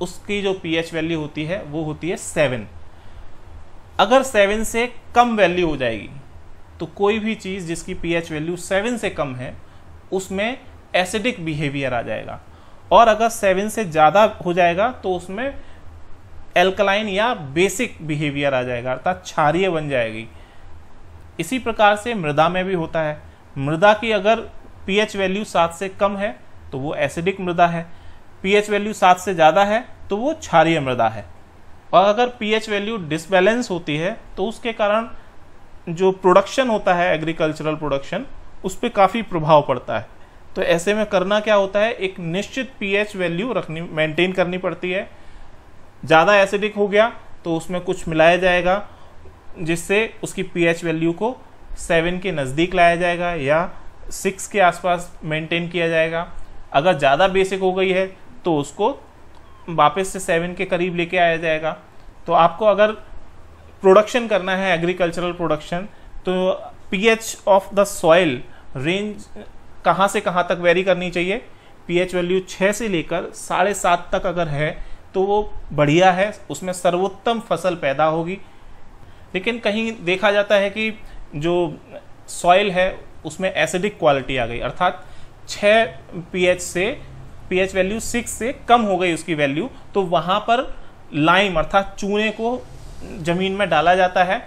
उसकी जो पीएच वैल्यू होती है, वो होती है सेवन। अगर सेवन से कम वैल्यू हो जाएगी तो कोई भी चीज़ जिसकी पीएच वैल्यू सेवन से कम है, उसमें एसिडिक बिहेवियर आ जाएगा। और अगर सेवन से ज़्यादा हो जाएगा तो उसमें एल्कलाइन या बेसिक बिहेवियर आ जाएगा, अर्थात क्षारीय बन जाएगी। इसी प्रकार से मृदा में भी होता है। मृदा की अगर पीएच वैल्यू सात से कम है तो वो एसिडिक मृदा है। पीएच वैल्यू सात से ज़्यादा है तो वो क्षारीय मृदा है। और अगर पीएच वैल्यू डिसबैलेंस होती है तो उसके कारण जो प्रोडक्शन होता है एग्रीकल्चरल प्रोडक्शन उस पर काफ़ी प्रभाव पड़ता है। तो ऐसे में करना क्या होता है, एक निश्चित पीएच वैल्यू रखनी मेंटेन करनी पड़ती है। ज़्यादा एसिडिक हो गया तो उसमें कुछ मिलाया जाएगा, जिससे उसकी पीएच वैल्यू को सेवन के नज़दीक लाया जाएगा या सिक्स के आसपास मेंटेन किया जाएगा। अगर ज़्यादा बेसिक हो गई है तो उसको वापस से सेवन के करीब लेके आया जाएगा। तो आपको अगर प्रोडक्शन करना है एग्रीकल्चरल प्रोडक्शन तो pH of the soil range कहाँ से कहाँ तक वेरी करनी चाहिए? पीएच वैल्यू छः से लेकर साढ़े सात तक अगर है तो वो बढ़िया है। उसमें सर्वोत्तम फ़सल पैदा होगी। लेकिन कहीं देखा जाता है कि जो सॉइल है, उसमें एसिडिक क्वालिटी आ गई। अर्थात छः पीएच से पीएच वैल्यू सिक्स से कम हो गई उसकी वैल्यू तो वहाँ पर लाइम अर्थात चूने को ज़मीन में डाला जाता है,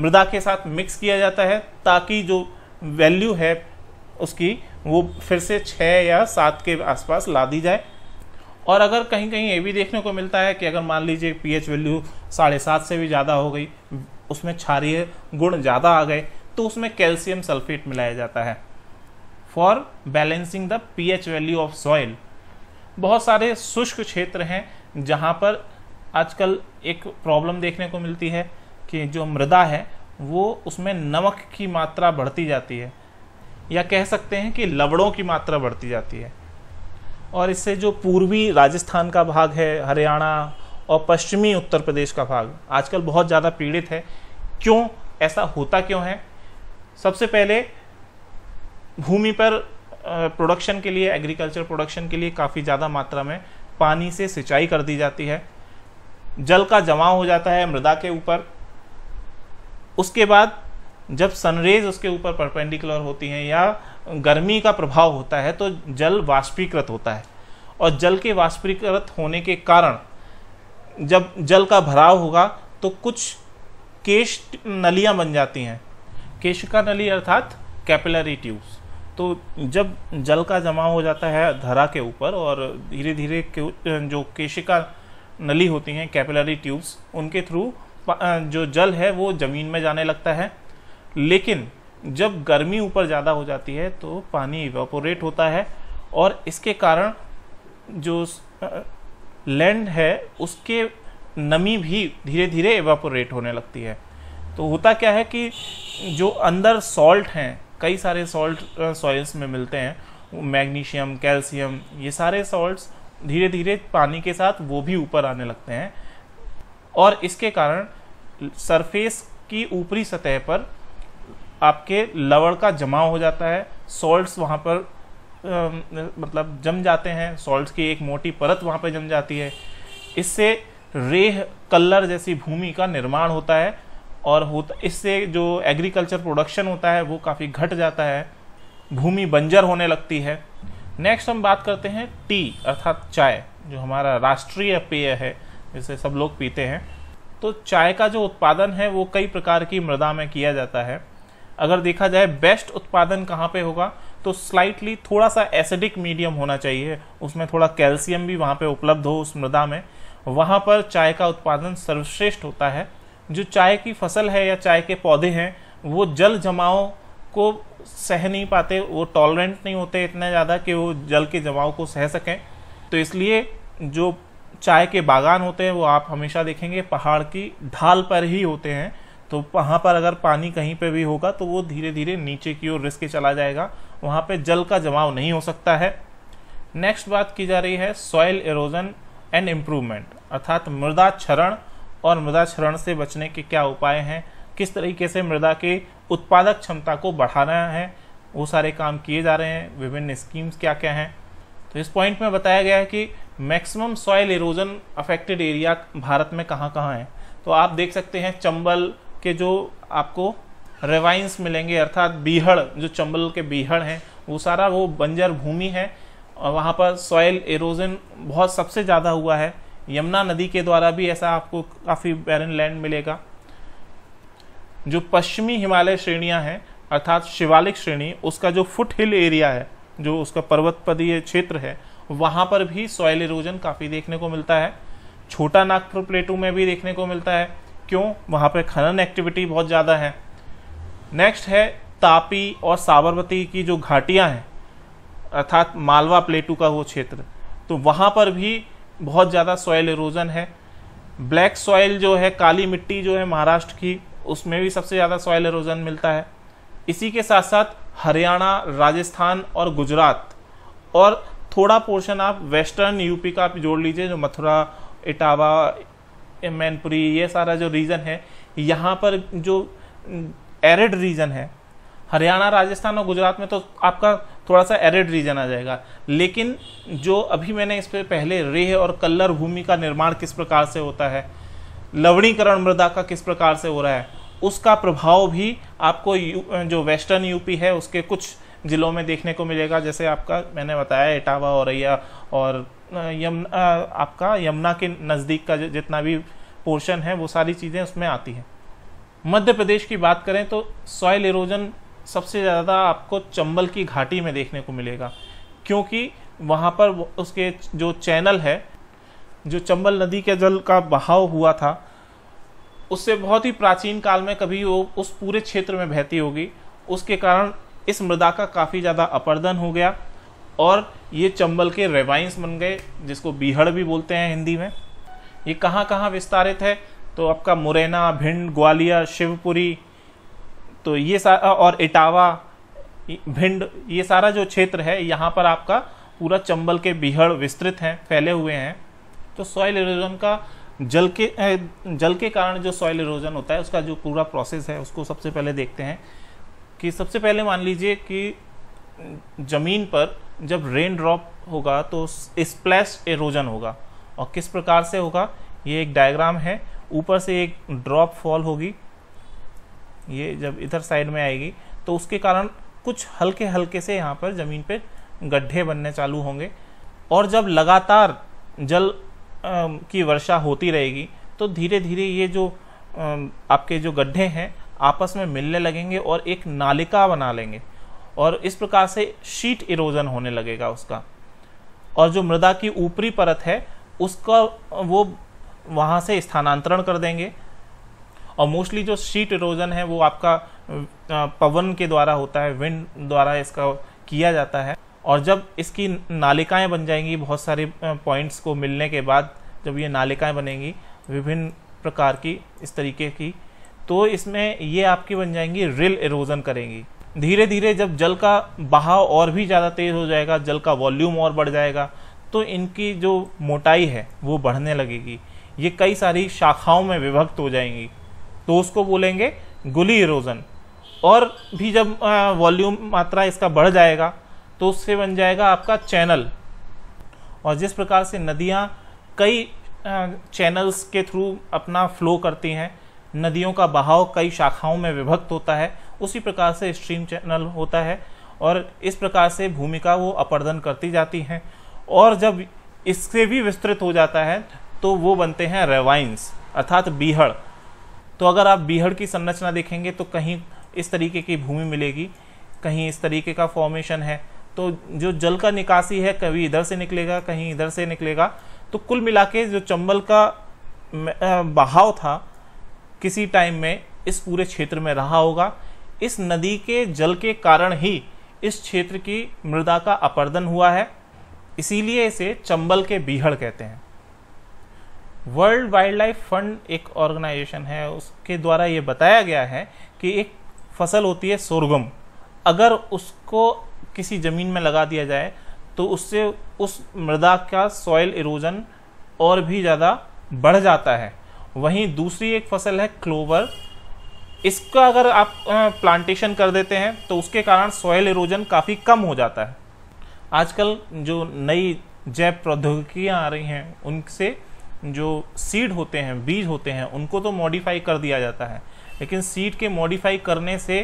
मृदा के साथ मिक्स किया जाता है, ताकि जो वैल्यू है उसकी, वो फिर से छः या सात के आसपास ला दी जाए। और अगर कहीं कहीं ये भी देखने को मिलता है कि अगर मान लीजिए पीएच वैल्यू साढ़े सात से भी ज़्यादा हो गई, उसमें क्षारीय गुण ज़्यादा आ गए तो उसमें कैल्शियम सल्फेट मिलाया जाता है। For balancing the pH value of soil बहुत सारे शुष्क क्षेत्र हैं जहाँ पर आजकल एक प्रॉब्लम देखने को मिलती है कि जो मृदा है, वो उसमें नमक की मात्रा बढ़ती जाती है। या कह सकते हैं कि लवड़ों की मात्रा बढ़ती जाती है। और इससे जो पूर्वी राजस्थान का भाग है, हरियाणा और पश्चिमी उत्तर प्रदेश का भाग, आजकल बहुत ज़्यादा पीड़ित है। क्यों? ऐसा होता क्यों है? सबसे पहले भूमि पर प्रोडक्शन के लिए एग्रीकल्चर प्रोडक्शन के लिए काफ़ी ज़्यादा मात्रा में पानी से सिंचाई कर दी जाती है। जल का जमाव हो जाता है मृदा के ऊपर। उसके बाद जब सनरेज उसके ऊपर परपेंडिकुलर होती हैं या गर्मी का प्रभाव होता है तो जल वाष्पीकृत होता है। और जल के वाष्पीकृत होने के कारण जब जल का भराव होगा तो कुछ केश नलियाँ बन जाती हैं। केशिका नली अर्थात कैपिलरी ट्यूब्स तो जब जल का जमा हो जाता है धरा के ऊपर और धीरे धीरे जो केशिका नली होती हैं कैपिलरी ट्यूब्स उनके थ्रू जो जल है वो ज़मीन में जाने लगता है। लेकिन जब गर्मी ऊपर ज़्यादा हो जाती है तो पानी इवेपोरेट होता है और इसके कारण जो लैंड है, उसके नमी भी धीरे धीरे इवेपोरेट होने लगती है। तो होता क्या है कि जो अंदर सॉल्ट हैं कई सारे सॉल्ट सॉइल्स में मिलते हैं। मैग्नीशियम कैल्शियम ये सारे सॉल्ट्स धीरे धीरे पानी के साथ वो भी ऊपर आने लगते हैं। और इसके कारण सरफेस की ऊपरी सतह पर आपके लवण का जमाव हो जाता है। सॉल्ट्स वहाँ पर आ, मतलब जम जाते हैं। सॉल्ट्स की एक मोटी परत वहाँ पर जम जाती है। इससे रेह कल्लर जैसी भूमि का निर्माण होता है। और होता, इससे जो एग्रीकल्चर प्रोडक्शन होता है, वो काफ़ी घट जाता है, भूमि बंजर होने लगती है। नेक्स्ट हम बात करते हैं टी अर्थात चाय, जो हमारा राष्ट्रीय पेय है, जिसे सब लोग पीते हैं। तो चाय का जो उत्पादन है, वो कई प्रकार की मृदा में किया जाता है। अगर देखा जाए बेस्ट उत्पादन कहाँ पे होगा तो स्लाइटली थोड़ा सा एसिडिक मीडियम होना चाहिए। उसमें थोड़ा कैल्शियम भी वहाँ पे उपलब्ध हो उस मृदा में। वहाँ पर चाय का उत्पादन सर्वश्रेष्ठ होता है। जो चाय की फ़सल है या चाय के पौधे हैं, वो जल जमाव को सह नहीं पाते, वो टॉलरेंट नहीं होते इतने ज़्यादा कि वो जल के जमाव को सह सकें। तो इसलिए जो चाय के बागान होते हैं, वो आप हमेशा देखेंगे, पहाड़ की ढाल पर ही होते हैं। तो वहाँ पर अगर पानी कहीं पे भी होगा तो वो धीरे धीरे नीचे की ओर रिस्क के चला जाएगा। वहाँ पे जल का जमाव नहीं हो सकता है। नेक्स्ट बात की जा रही है सॉयल एरोजन एंड इम्प्रूवमेंट अर्थात मृदा क्षरण और मृदा क्षरण से बचने के क्या उपाय हैं? किस तरीके से मृदा के उत्पादक क्षमता को बढ़ाना है? वो सारे काम किए जा रहे हैं। विभिन्न स्कीम्स क्या क्या हैं? तो इस पॉइंट में बताया गया है कि maximum soil erosion affected area Bharat में कहाँ कहाँ है? तो आप देख सकते हैं चंबल के जो आपको रेवाइंस मिलेंगे, अर्थात बीहड़, जो चंबल के बीहड़ हैं, वो सारा वो बंजर भूमि है। और वहाँ पर सॉयल एरोजन बहुत सबसे ज़्यादा हुआ है। यमुना नदी के द्वारा भी ऐसा आपको काफ़ी बैरन लैंड मिलेगा, जो पश्चिमी हिमालय श्रेणियाँ हैं, अर्थात शिवालिक श्रेणी, उसका जो फुट हिल एरिया है, जो उसका पर्वत पदीय क्षेत्र है, वहाँ पर भी सॉयल इरोजन काफ़ी देखने को मिलता है। छोटा नागपुर प्लेटू में भी देखने को मिलता है। क्यों? वहाँ पर खनन एक्टिविटी बहुत ज़्यादा है। नेक्स्ट है तापी और साबरमती की जो घाटियाँ हैं, अर्थात मालवा प्लेटू का वो क्षेत्र। तो वहाँ पर भी बहुत ज़्यादा सॉयल इरोजन है। ब्लैक सॉइल जो है, काली मिट्टी जो है महाराष्ट्र की, उसमें भी सबसे ज़्यादा सॉयल इरोजन मिलता है। इसी के साथ साथ हरियाणा, राजस्थान और गुजरात और थोड़ा पोर्शन आप वेस्टर्न यूपी का आप जोड़ लीजिए, जो मथुरा, इटावा, मैनपुरी, ये सारा जो रीजन है, यहाँ पर जो एरिड रीजन है। हरियाणा, राजस्थान और गुजरात में तो आपका थोड़ा सा एरिड रीजन आ जाएगा। लेकिन जो अभी मैंने इस पर पहले रेह और कल्लर भूमि का निर्माण किस प्रकार से होता है, लवणीकरण मृदा का किस प्रकार से हो रहा है, उसका प्रभाव भी आपको जो वेस्टर्न यूपी है, उसके कुछ ज़िलों में देखने को मिलेगा। जैसे आपका मैंने बताया, इटावा, औरैया और यम आपका यमुना के नज़दीक का जितना भी पोर्शन है, वो सारी चीज़ें उसमें आती हैं। मध्य प्रदेश की बात करें तो सॉइल इरोजन सबसे ज़्यादा आपको चंबल की घाटी में देखने को मिलेगा, क्योंकि वहाँ पर उसके जो चैनल है, जो चंबल नदी के जल का बहाव हुआ था, उससे बहुत ही प्राचीन काल में कभी वो उस पूरे क्षेत्र में बहती होगी। उसके कारण इस मृदा का काफ़ी ज़्यादा अपर्दन हो गया और ये चंबल के रेवाइंस बन गए, जिसको बीहड़ भी बोलते हैं हिंदी में। ये कहाँ कहाँ विस्तारित है? तो आपका मुरैना, भिंड, ग्वालियर, शिवपुरी तो ये सारा और इटावा, भिंड, ये सारा जो क्षेत्र है, यहाँ पर आपका पूरा चंबल के बिहड़ विस्तृत हैं, फैले हुए हैं। तो सॉइल इरोजन का जल के जल के कारण जो सॉइल इरोजन होता है, उसका जो पूरा प्रोसेस है, उसको सबसे पहले देखते हैं कि सबसे पहले मान लीजिए कि ज़मीन पर जब रेन ड्रॉप होगा तो स्प्लैश इरोजन होगा। और किस प्रकार से होगा, ये एक डायग्राम है। ऊपर से एक ड्रॉप फॉल होगी। ये जब इधर साइड में आएगी तो उसके कारण कुछ हल्के हल्के से यहाँ पर ज़मीन पे गड्ढे बनने चालू होंगे। और जब लगातार जल की वर्षा होती रहेगी तो धीरे धीरे ये जो आपके जो गड्ढे हैं, आपस में मिलने लगेंगे और एक नालिका बना लेंगे। और इस प्रकार से शीट इरोजन होने लगेगा उसका। और जो मृदा की ऊपरी परत है, उसका वो वहाँ से स्थानांतरण कर देंगे। और मोस्टली जो शीट इरोजन है, वो आपका पवन के द्वारा होता है विंड द्वारा इसका किया जाता है। और जब इसकी नालिकाएँ बन जाएँगी, बहुत सारे पॉइंट्स को मिलने के बाद जब ये नालिकाएँ बनेंगी, विभिन्न प्रकार की, इस तरीके की तो इसमें ये आपकी बन जाएँगी रिल इरोजन करेंगी। धीरे धीरे जब जल का बहाव और भी ज़्यादा तेज़ हो जाएगा, जल का वॉल्यूम और बढ़ जाएगा तो इनकी जो मोटाई है, वो बढ़ने लगेगी। ये कई सारी शाखाओं में विभक्त हो जाएँगी। तो उसको बोलेंगे गुली इरोजन और भी जब वॉल्यूम मात्रा इसका बढ़ जाएगा तो उससे बन जाएगा आपका चैनल और जिस प्रकार से नदियाँ कई चैनल्स के थ्रू अपना फ्लो करती हैं, नदियों का बहाव कई शाखाओं में विभक्त होता है, उसी प्रकार से स्ट्रीम चैनल होता है और इस प्रकार से भूमिका वो अपर्दन करती जाती हैं। और जब इससे भी विस्तृत हो जाता है तो वो बनते हैं रेवाइंस अर्थात बीहड़। तो अगर आप बीहड़ की संरचना देखेंगे तो कहीं इस तरीके की भूमि मिलेगी, कहीं इस तरीके का फॉर्मेशन है। तो जो जल का निकासी है, कभी इधर से निकलेगा, कहीं इधर से निकलेगा। तो कुल मिला के जो चंबल का बहाव था, किसी टाइम में इस पूरे क्षेत्र में रहा होगा। इस नदी के जल के कारण ही इस क्षेत्र की मृदा का अपर्दन हुआ है। इसीलिए इसे चंबल के बीहड़ कहते हैं। वर्ल्ड वाइल्ड लाइफ फंड एक ऑर्गेनाइजेशन है, उसके द्वारा ये बताया गया है कि एक फ़सल होती है सोरगम अगर उसको किसी ज़मीन में लगा दिया जाए तो उससे उस मृदा का सॉइल इरोजन और भी ज़्यादा बढ़ जाता है। वहीं दूसरी एक फ़सल है क्लोवर इसका अगर आप प्लांटेशन कर देते हैं तो उसके कारण सॉइल इरोजन काफ़ी कम हो जाता है। आजकल जो नई जैव प्रौद्योगिकियाँ आ रही हैं, उनसे जो सीड होते हैं, बीज होते हैं, उनको तो मॉडिफाई कर दिया जाता है। लेकिन सीड के मॉडिफाई करने से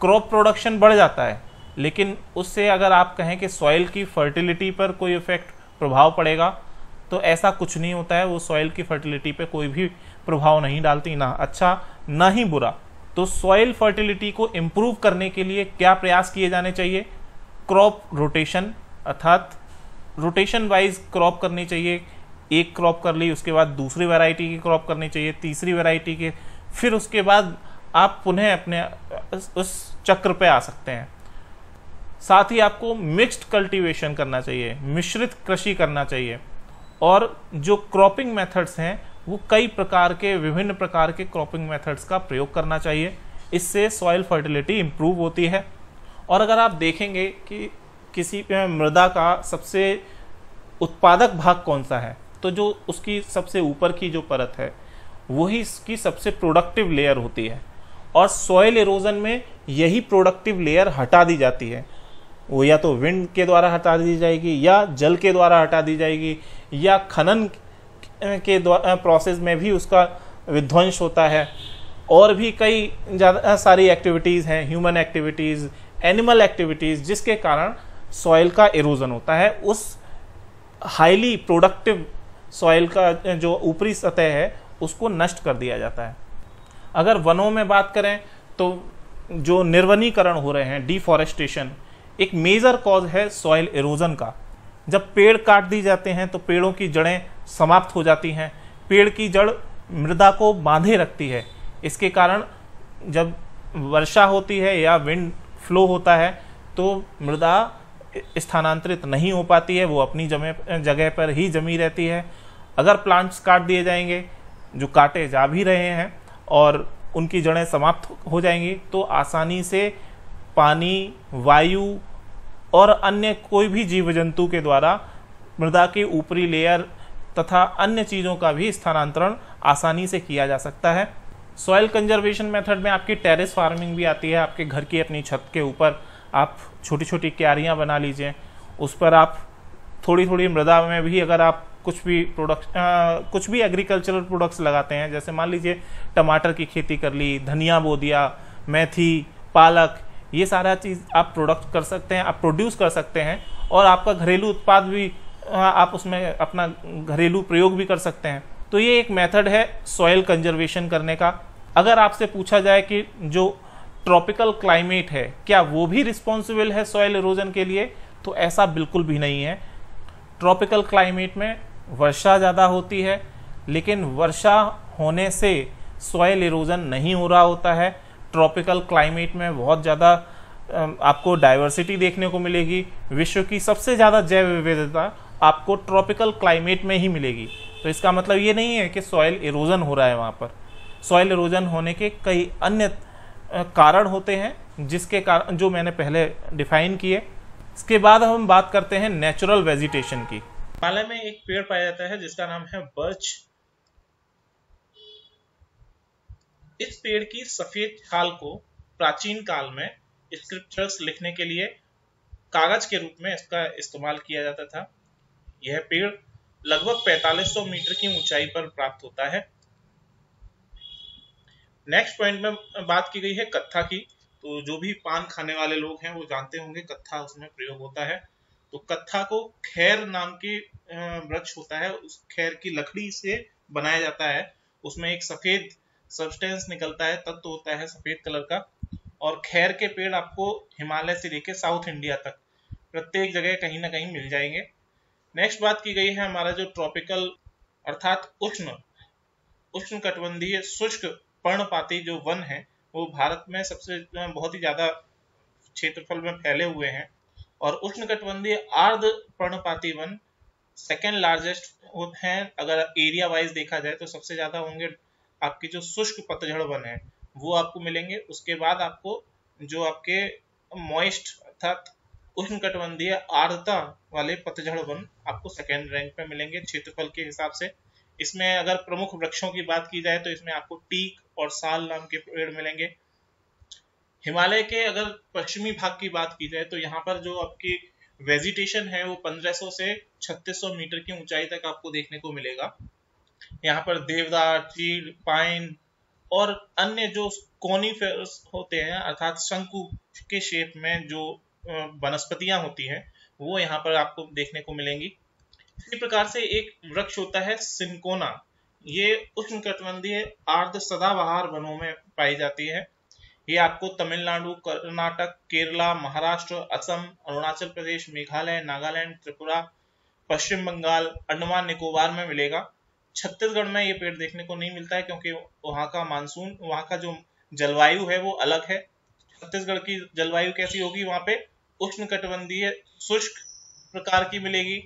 क्रॉप प्रोडक्शन बढ़ जाता है। लेकिन उससे अगर आप कहें कि सॉइल की फर्टिलिटी पर कोई इफ़ेक्ट प्रभाव पड़ेगा तो ऐसा कुछ नहीं होता है। वो सॉइल की फर्टिलिटी पे कोई भी प्रभाव नहीं डालती, ना अच्छा ना ही बुरा। तो सॉइल फर्टिलिटी को इम्प्रूव करने के लिए क्या प्रयास किए जाने चाहिए? क्रॉप रोटेशन अर्थात रोटेशन वाइज क्रॉप करनी चाहिए। एक क्रॉप कर ली, उसके बाद दूसरी वैरायटी की क्रॉप करनी चाहिए, तीसरी वैरायटी के, फिर उसके बाद आप पुनः अपने, उस चक्र पे आ सकते हैं। साथ ही आपको मिक्स्ड कल्टीवेशन करना चाहिए, मिश्रित कृषि करना चाहिए, और जो क्रॉपिंग मेथड्स हैं, वो कई प्रकार के, विभिन्न प्रकार के क्रॉपिंग मेथड्स का प्रयोग करना चाहिए। इससे सॉइल फर्टिलिटी इम्प्रूव होती है। और अगर आप देखेंगे कि किसी मृदा का सबसे उत्पादक भाग कौन सा है तो जो उसकी सबसे ऊपर की जो परत है, वही इसकी सबसे प्रोडक्टिव लेयर होती है। और सॉइल इरोजन में यही प्रोडक्टिव लेयर हटा दी जाती है। वो या तो विंड के द्वारा हटा दी जाएगी, या जल के द्वारा हटा दी जाएगी, या खनन के प्रोसेस में भी उसका विध्वंस होता है। और भी कई ज़्यादा सारी एक्टिविटीज़ हैं ह्यूमन एक्टिविटीज़ एनिमल एक्टिविटीज़ जिसके कारण सॉइल का इरोजन होता है। उस हाईली प्रोडक्टिव सॉइल का जो ऊपरी सतह है, उसको नष्ट कर दिया जाता है। अगर वनों में बात करें तो जो निर्वनीकरण हो रहे हैं डिफॉरेस्टेशन एक मेजर कॉज है सॉइल इरोजन का। जब पेड़ काट दी जाते हैं तो पेड़ों की जड़ें समाप्त हो जाती हैं। पेड़ की जड़ मृदा को बांधे रखती है। इसके कारण जब वर्षा होती है या विंड फ्लो होता है तो मृदा स्थानांतरित नहीं हो पाती है, वो अपनी जमे, जगह पर ही जमी रहती है। अगर प्लांट्स काट दिए जाएँगे, जो काटे जा भी रहे हैं और उनकी जड़ें समाप्त हो जाएँगी तो आसानी से पानी, वायु और अन्य कोई भी जीव जंतु के द्वारा मृदा के ऊपरी लेयर तथा अन्य चीज़ों का भी स्थानांतरण आसानी से किया जा सकता है। सॉइल कंजर्वेशन मेथड में आपकी टेरेस फ़ार्मिंग भी आती है, आपके घर की अपनी छत के ऊपर। आप छोटी छोटी क्यारियाँ बना लीजिए, उस पर आप थोड़ी थोड़ी मृदा में भी अगर आप कुछ भी प्रोडक्ट कुछ भी एग्रीकल्चरल प्रोडक्ट्स लगाते हैं। जैसे मान लीजिए टमाटर की खेती कर ली, धनिया बो दिया, मेथी, पालक, ये सारा चीज़ आप प्रोडक्ट कर सकते हैं, आप प्रोड्यूस कर सकते हैं और आपका घरेलू उत्पाद भी आप उसमें अपना घरेलू प्रयोग भी कर सकते हैं। तो ये एक मेथड है सॉइल कंजर्वेशन करने का। अगर आपसे पूछा जाए कि जो ट्रॉपिकल क्लाइमेट है, क्या वो भी रिस्पॉन्सिबल है सॉइल इरोजन के लिए? तो ऐसा बिल्कुल भी नहीं है। ट्रॉपिकल क्लाइमेट में वर्षा ज़्यादा होती है, लेकिन वर्षा होने से सॉइल इरोजन नहीं हो रहा होता है। ट्रॉपिकल क्लाइमेट में बहुत ज़्यादा आपको डाइवर्सिटी देखने को मिलेगी। विश्व की सबसे ज़्यादा जैव विविधता आपको ट्रॉपिकल क्लाइमेट में ही मिलेगी। तो इसका मतलब ये नहीं है कि सॉयल इरोजन हो रहा है वहाँ पर। सॉयल इरोजन होने के कई अन्य कारण होते हैं, जिसके कारण जो मैंने पहले डिफाइन किए। इसके बाद हम बात करते हैं नेचुरल वेजिटेशन की। हिमालय में एक पेड़ पाया जाता है, जिसका नाम है बर्च। इस पेड़ की सफ़ेद छाल को प्राचीन काल में स्क्रिप्चर्स लिखने के लिए कागज़ के रूप में इसका इस्तेमाल किया जाता था। यह पेड़ लगभग 4500 मीटर की ऊंचाई पर प्राप्त होता है। नेक्स्ट पॉइंट में बात की गई है कत्था की। तो जो भी पान खाने वाले लोग हैं, वो जानते होंगे कत्था उसमें प्रयोग होता है। तो कत्था को खैर नाम के वृक्ष होता है, उस खैर की लकड़ी से बनाया जाता है। उसमें एक सफ़ेद सब्सटेंस निकलता है, तत्व होता है सफ़ेद कलर का। और खैर के पेड़ आपको हिमालय से लेकर साउथ इंडिया तक प्रत्येक जगह कहीं ना कहीं मिल जाएँगे। नेक्स्ट बात की गई है हमारा जो ट्रॉपिकल अर्थात उष्ण उष्ण कटबंधीय शुष्क पर्णपाती जो वन है, वो भारत में सबसे बहुत ही ज़्यादा क्षेत्रफल में फैले हुए हैं। और उष्ण कटबंधीय आर्द पर्णपाती वन सेकेंड लार्जेस्ट हैं। अगर एरिया वाइज देखा जाए तो सबसे ज़्यादा होंगे आपकी जो शुष्क पतझड़ वन है, वो आपको मिलेंगे। उसके बाद आपको जो आपके मॉइस्ट अर्थात उष्ण कटबंधीय आर्द्रता वाले पतझड़ वन आपको सेकेंड रैंक पे मिलेंगे क्षेत्रफल के हिसाब से। इसमें अगर प्रमुख वृक्षों की बात की जाए तो इसमें आपको टीक और साल नाम के पेड़ मिलेंगे। हिमालय के अगर पश्चिमी भाग की बात की जाए तो यहाँ पर जो आपकी वेजिटेशन है, वो 1500 से 3600 मीटर की ऊंचाई तक आपको देखने को मिलेगा। यहाँ पर देवदार चीड़ पाइन और अन्य जो कोनीफेरस होते हैं, अर्थात शंकु के शेप में जो वनस्पतियाँ होती हैं, वो यहाँ पर आपको देखने को मिलेंगी। इसी प्रकार से एक वृक्ष होता है सिंकोना ये उष्ण कटबंधीय आर्द्र सदाबहार वनों में पाई जाती है। ये आपको तमिलनाडु, कर्नाटक, केरला, महाराष्ट्र, असम, अरुणाचल प्रदेश, मेघालय, नागालैंड, त्रिपुरा, पश्चिम बंगाल, अंडमान, निकोबार में मिलेगा। छत्तीसगढ़ में ये पेड़ देखने को नहीं मिलता है क्योंकि वहाँ का मानसून, वहाँ का जो जलवायु है वो अलग है। छत्तीसगढ़ की जलवायु कैसी होगी? वहाँ पे उष्ण कटबंधीय शुष्क प्रकार की मिलेगी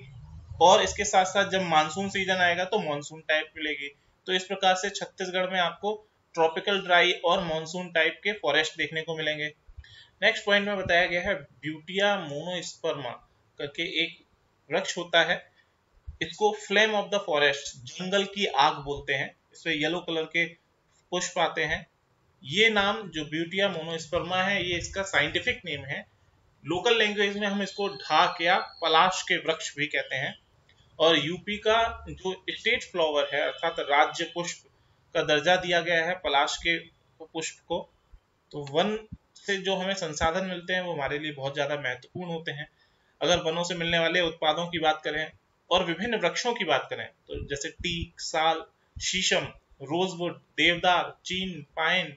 और इसके साथ साथ जब मानसून सीज़न आएगा तो मानसून टाइप मिलेगी। तो इस प्रकार से छत्तीसगढ़ में आपको ट्रॉपिकल ड्राई और मानसून टाइप के फॉरेस्ट देखने को मिलेंगे। नेक्स्ट पॉइंट में बताया गया है ब्यूटिया मोनोस्पर्मा करके एक वृक्ष होता है। इसको फ्लेम ऑफ़ द फॉरेस्ट जंगल की आग बोलते हैं। इसमें येलो कलर के पुष्प आते हैं। ये नाम जो ब्यूटिया मोनोस्पर्मा है, ये इसका साइंटिफिक नेम है। लोकल लैंग्वेज में हम इसको ढाक या पलाश के वृक्ष भी कहते हैं। और यूपी का जो स्टेट फ्लावर है, अर्थात राज्य पुष्प का दर्जा दिया गया है पलाश के पुष्प को तो वन से जो हमें संसाधन मिलते हैं, वो हमारे लिए बहुत ज़्यादा महत्वपूर्ण होते हैं। अगर वनों से मिलने वाले उत्पादों की बात करें और विभिन्न वृक्षों की बात करें तो जैसे टीक, साल, शीशम, रोजवुड, देवदार, चीन, पाइन,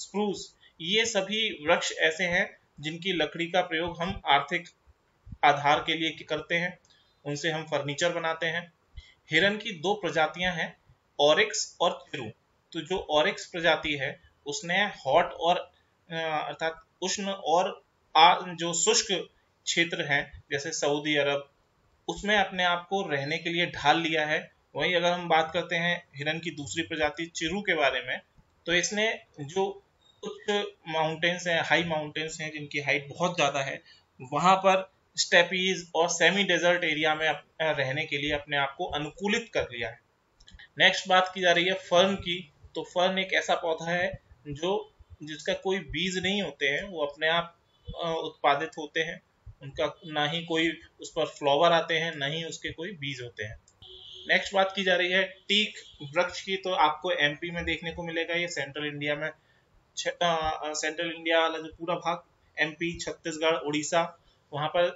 स्प्रूस, ये सभी वृक्ष ऐसे हैं जिनकी लकड़ी का प्रयोग हम आर्थिक आधार के लिए करते हैं। उनसे हम फर्नीचर बनाते हैं। हिरन की दो प्रजातियाँ हैं ऑरिक्स और चिरू तो जो ऑरिक्स प्रजाति है उसने हॉट और अर्थात उष्ण और आ, जो शुष्क क्षेत्र हैं जैसे सऊदी अरब उसमें अपने आप को रहने के लिए ढाल लिया है। वहीं अगर हम बात करते हैं हिरन की दूसरी प्रजाति चिरू के बारे में तो इसने जो कुछ माउंटेन्स हैं हाई माउंटेन्स हैं जिनकी हाइट बहुत ज़्यादा है वहाँ पर स्टेपीज और सेमी डेजर्ट एरिया में रहने के लिए अपने आप को अनुकूलित कर लिया है। नेक्स्ट बात की जा रही है फर्न की। तो फर्न एक ऐसा पौधा है जो जिसका कोई बीज नहीं होते हैं, वो अपने आप उत्पादित होते हैं। उनका ना ही कोई उस पर फ्लावर आते हैं, ना ही उसके कोई बीज होते हैं। नेक्स्ट बात की जा रही है टीक वृक्ष की। तो आपको एमपी में देखने को मिलेगा, ये सेंट्रल इंडिया में सेंट्रल इंडिया वाला जो पूरा भाग एमपी छत्तीसगढ़ उड़ीसा वहाँ पर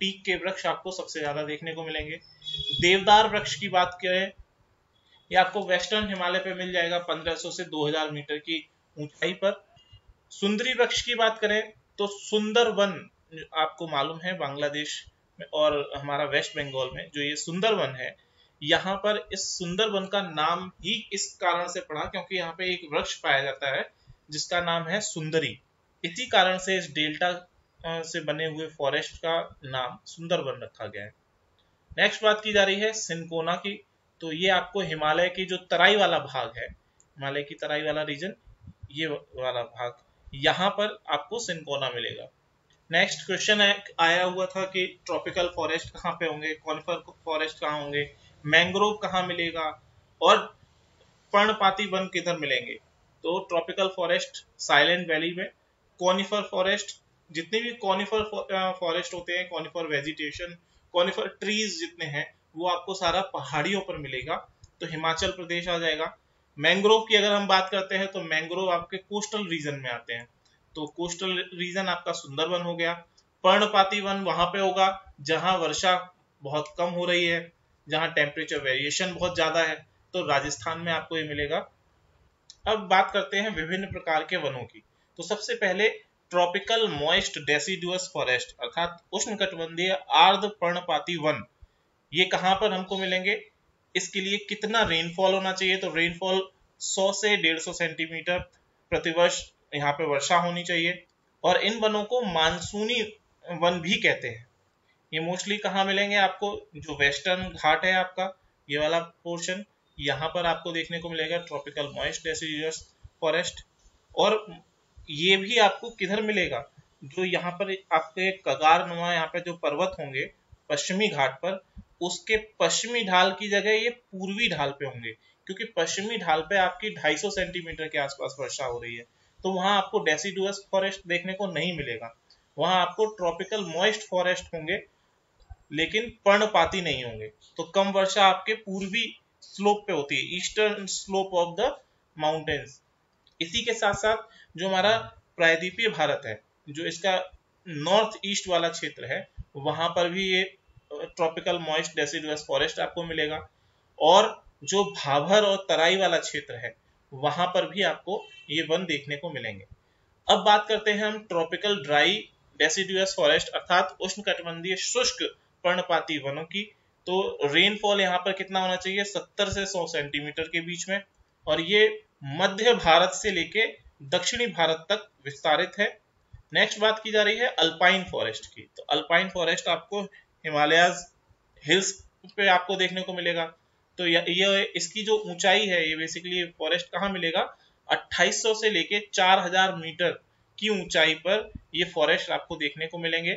टीक के वृक्ष आपको सबसे ज़्यादा देखने को मिलेंगे। देवदार वृक्ष की बात करें ये आपको वेस्टर्न हिमालय पे मिल जाएगा 1500 से 2000 मीटर की ऊंचाई पर। सुंदरी वृक्ष की बात करें तो सुंदर वन आपको मालूम है बांग्लादेश में और हमारा वेस्ट बंगाल में, जो ये सुंदर वन है। यहाँ पर इस सुंदर वन का नाम ही इस कारण से पड़ा क्योंकि यहाँ पे एक वृक्ष पाया जाता है, जिसका नाम है सुंदरी। इसी कारण से इस डेल्टा से बने हुए फॉरेस्ट का नाम सुंदर वन रखा गया है। नेक्स्ट बात की जा रही है सिंकोना की। तो ये आपको हिमालय की जो तराई वाला भाग है, हिमालय की तराई वाला रीजन ये वाला भाग, यहाँ पर आपको सिंकोना मिलेगा। नेक्स्ट क्वेश्चन आया हुआ था कि ट्रॉपिकल फॉरेस्ट कहाँ पे होंगे कॉनिफर फॉरेस्ट कहाँ होंगे मैंग्रोव कहाँ मिलेगा, और पर्णपाती वन किधर मिलेंगे? तो ट्रॉपिकल फॉरेस्ट साइलेंट वैली में कॉनिफर फॉरेस्ट जितने भी कॉनिफर फॉरेस्ट होते हैं कॉनिफर वेजिटेशन कॉनिफर ट्रीज जितने हैं वो आपको सारा पहाड़ियों पर मिलेगा तो हिमाचल प्रदेश आ जाएगा। मैंग्रोव की अगर हम बात करते हैं तो मैंग्रोव आपके कोस्टल रीजन में आते हैं। तो कोस्टल रीजन आपका सुंदरवन हो गया। पर्णपाती वन वहाँ पे होगा, जहाँ वर्षा बहुत कम हो रही है, जहाँ टेम्परेचर वेरिएशन बहुत ज़्यादा है तो राजस्थान में आपको ये मिलेगा। अब बात करते हैं विभिन्न प्रकार के वनों की। तो सबसे पहले ट्रॉपिकल मॉइस्ट डेसिडुअस फॉरेस्ट अर्थात उष्ण कटबंधीय आर्द्र पर्णपाती वन। ये कहाँ पर हमको मिलेंगे? इसके लिए कितना रेनफॉल होना चाहिए? तो रेनफॉल 100 से 150 सेंटीमीटर प्रतिवर्ष यहाँ पे वर्षा होनी चाहिए। और इन वनों को मानसूनी वन भी कहते हैं। ये मोस्टली कहाँ मिलेंगे आपको? जो वेस्टर्न घाट है आपका, ये वाला पोर्शन यहाँ पर आपको देखने को मिलेगा। ट्रॉपिकल मॉइस्ट डेसिडियस फॉरेस्ट और ये भी आपको किधर मिलेगा? जो यहाँ पर आपके कगार नुमा यहाँ पे जो पर्वत होंगे, पश्चिमी घाट पर उसके पश्चिमी ढाल की जगह ये पूर्वी ढाल पे होंगे, क्योंकि पश्चिमी ढाल पे आपकी 250 सेंटीमीटर के आसपास वर्षा हो रही है तो वहाँ आपको डेसिडुअस फॉरेस्ट देखने को नहीं मिलेगा। वहाँ आपको ट्रॉपिकल मॉइस्ट फॉरेस्ट होंगे, लेकिन पर्णपाती नहीं होंगे। तो कम वर्षा आपके पूर्वी स्लोप पे होती है eastern slope of the mountains इसी के साथ साथ जो हमारा प्रायद्वीपीय भारत है, जो इसका नॉर्थ ईस्ट वाला क्षेत्र है, वहाँ पर भी ये ट्रॉपिकल मॉइस्ट डेसिडुअस फॉरेस्ट आपको मिलेगा। और जो भाभर और तराई वाला क्षेत्र है, वहाँ पर भी आपको ये वन देखने को मिलेंगे। अब बात करते हैं हम ट्रॉपिकल ड्राई डेसिडुअस फॉरेस्ट अर्थात उष्ण कटबंधीय शुष्क पर्णपाती वनों की। तो रेनफॉल यहाँ पर कितना होना चाहिए? 70 से 100 सेंटीमीटर के बीच में। और ये मध्य भारत से लेके दक्षिणी भारत तक विस्तारित है। नेक्स्ट बात की जा रही है अल्पाइन फॉरेस्ट की। तो अल्पाइन फॉरेस्ट आपको हिमालय हिल्स पे आपको देखने को मिलेगा। तो ये, इसकी जो ऊंचाई है ये बेसिकली फॉरेस्ट कहाँ मिलेगा? 2800 से लेके 4000 मीटर की ऊंचाई पर ये फॉरेस्ट आपको देखने को मिलेंगे।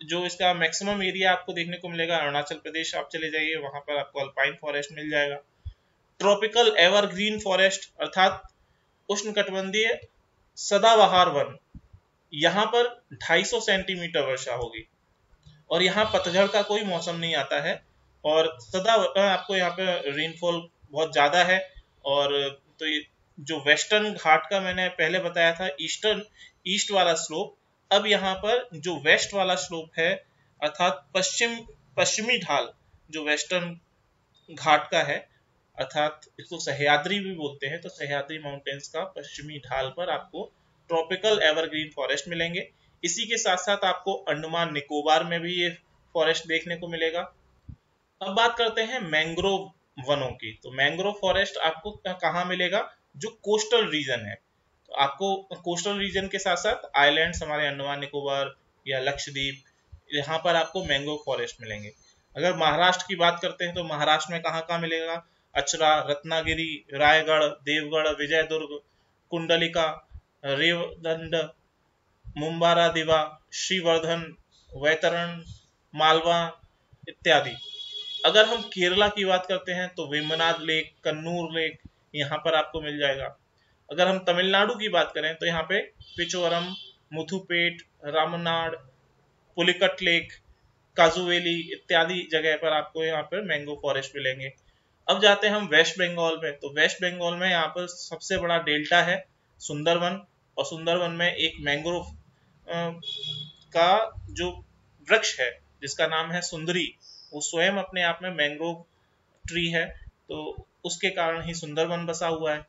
जो इसका मैक्सिमम एरिया आपको देखने को मिलेगा अरुणाचल प्रदेश आप चले जाइए वहाँ पर आपको अल्पाइन फॉरेस्ट मिल जाएगा। ट्रॉपिकल एवरग्रीन फॉरेस्ट अर्थात उष्ण सदाबहार वन यहाँ पर 250 सेंटीमीटर वर्षा होगी। और यहाँ पतझड़ का कोई मौसम नहीं आता है। और सदा आपको यहाँ पे रेनफॉल बहुत ज़्यादा है। और तो जो वेस्टर्न घाट का मैंने पहले बताया था ईस्टर्न ईस्ट वाला स्लोप अब यहाँ पर जो वेस्ट वाला स्लोप है, अर्थात पश्चिम, पश्चिमी ढाल जो वेस्टर्न घाट का है, अर्थात इसको सहयाद्री भी बोलते हैं तो सहयाद्री माउंटेन्स का पश्चिमी ढाल पर आपको ट्रॉपिकल एवरग्रीन फॉरेस्ट मिलेंगे। इसी के साथ साथ आपको अंडमान निकोबार में भी ये फॉरेस्ट देखने को मिलेगा। अब बात करते हैं मैंग्रोव वनों की। तो मैंग्रोव फॉरेस्ट आपको कहाँ मिलेगा? जो कोस्टल रीजन है। तो आपको कोस्टल रीजन के साथ साथ आइलैंड्स हमारे अंडमान निकोबार या लक्षद्वीप, यहाँ पर आपको मैंग्रोव फॉरेस्ट मिलेंगे। अगर महाराष्ट्र की बात करते हैं तो महाराष्ट्र में कहाँ कहाँ मिलेगा? अचरा रत्नागिरी, रायगढ़, देवगढ़, विजयदुर्ग, कुंडलिका, रेवदंड मुम्बारा दिवा, श्रीवर्धन, वैतरण, मालवा इत्यादि। अगर हम केरला की बात करते हैं तो वेमनाथ लेक, कन्नूर लेक यहाँ पर आपको मिल जाएगा। अगर हम तमिलनाडु की बात करें तो यहाँ पे पिचोरम, मुथुपेट, रामनाड, पुलिकट लेक, काजुवेली इत्यादि जगह पर आपको यहाँ पर मैंगो फॉरेस्ट मिलेंगे। अब जाते हैं हम वेस्ट बंगाल में तो वेस्ट बंगाल में यहाँ पर सबसे बड़ा डेल्टा है सुंदरवन, और सुंदरवन में एक मैंग्रोव का जो वृक्ष है जिसका नाम है सुंदरी वो स्वयं अपने आप में मैंग्रोव ट्री है तो उसके कारण ही सुंदरवन बसा हुआ है।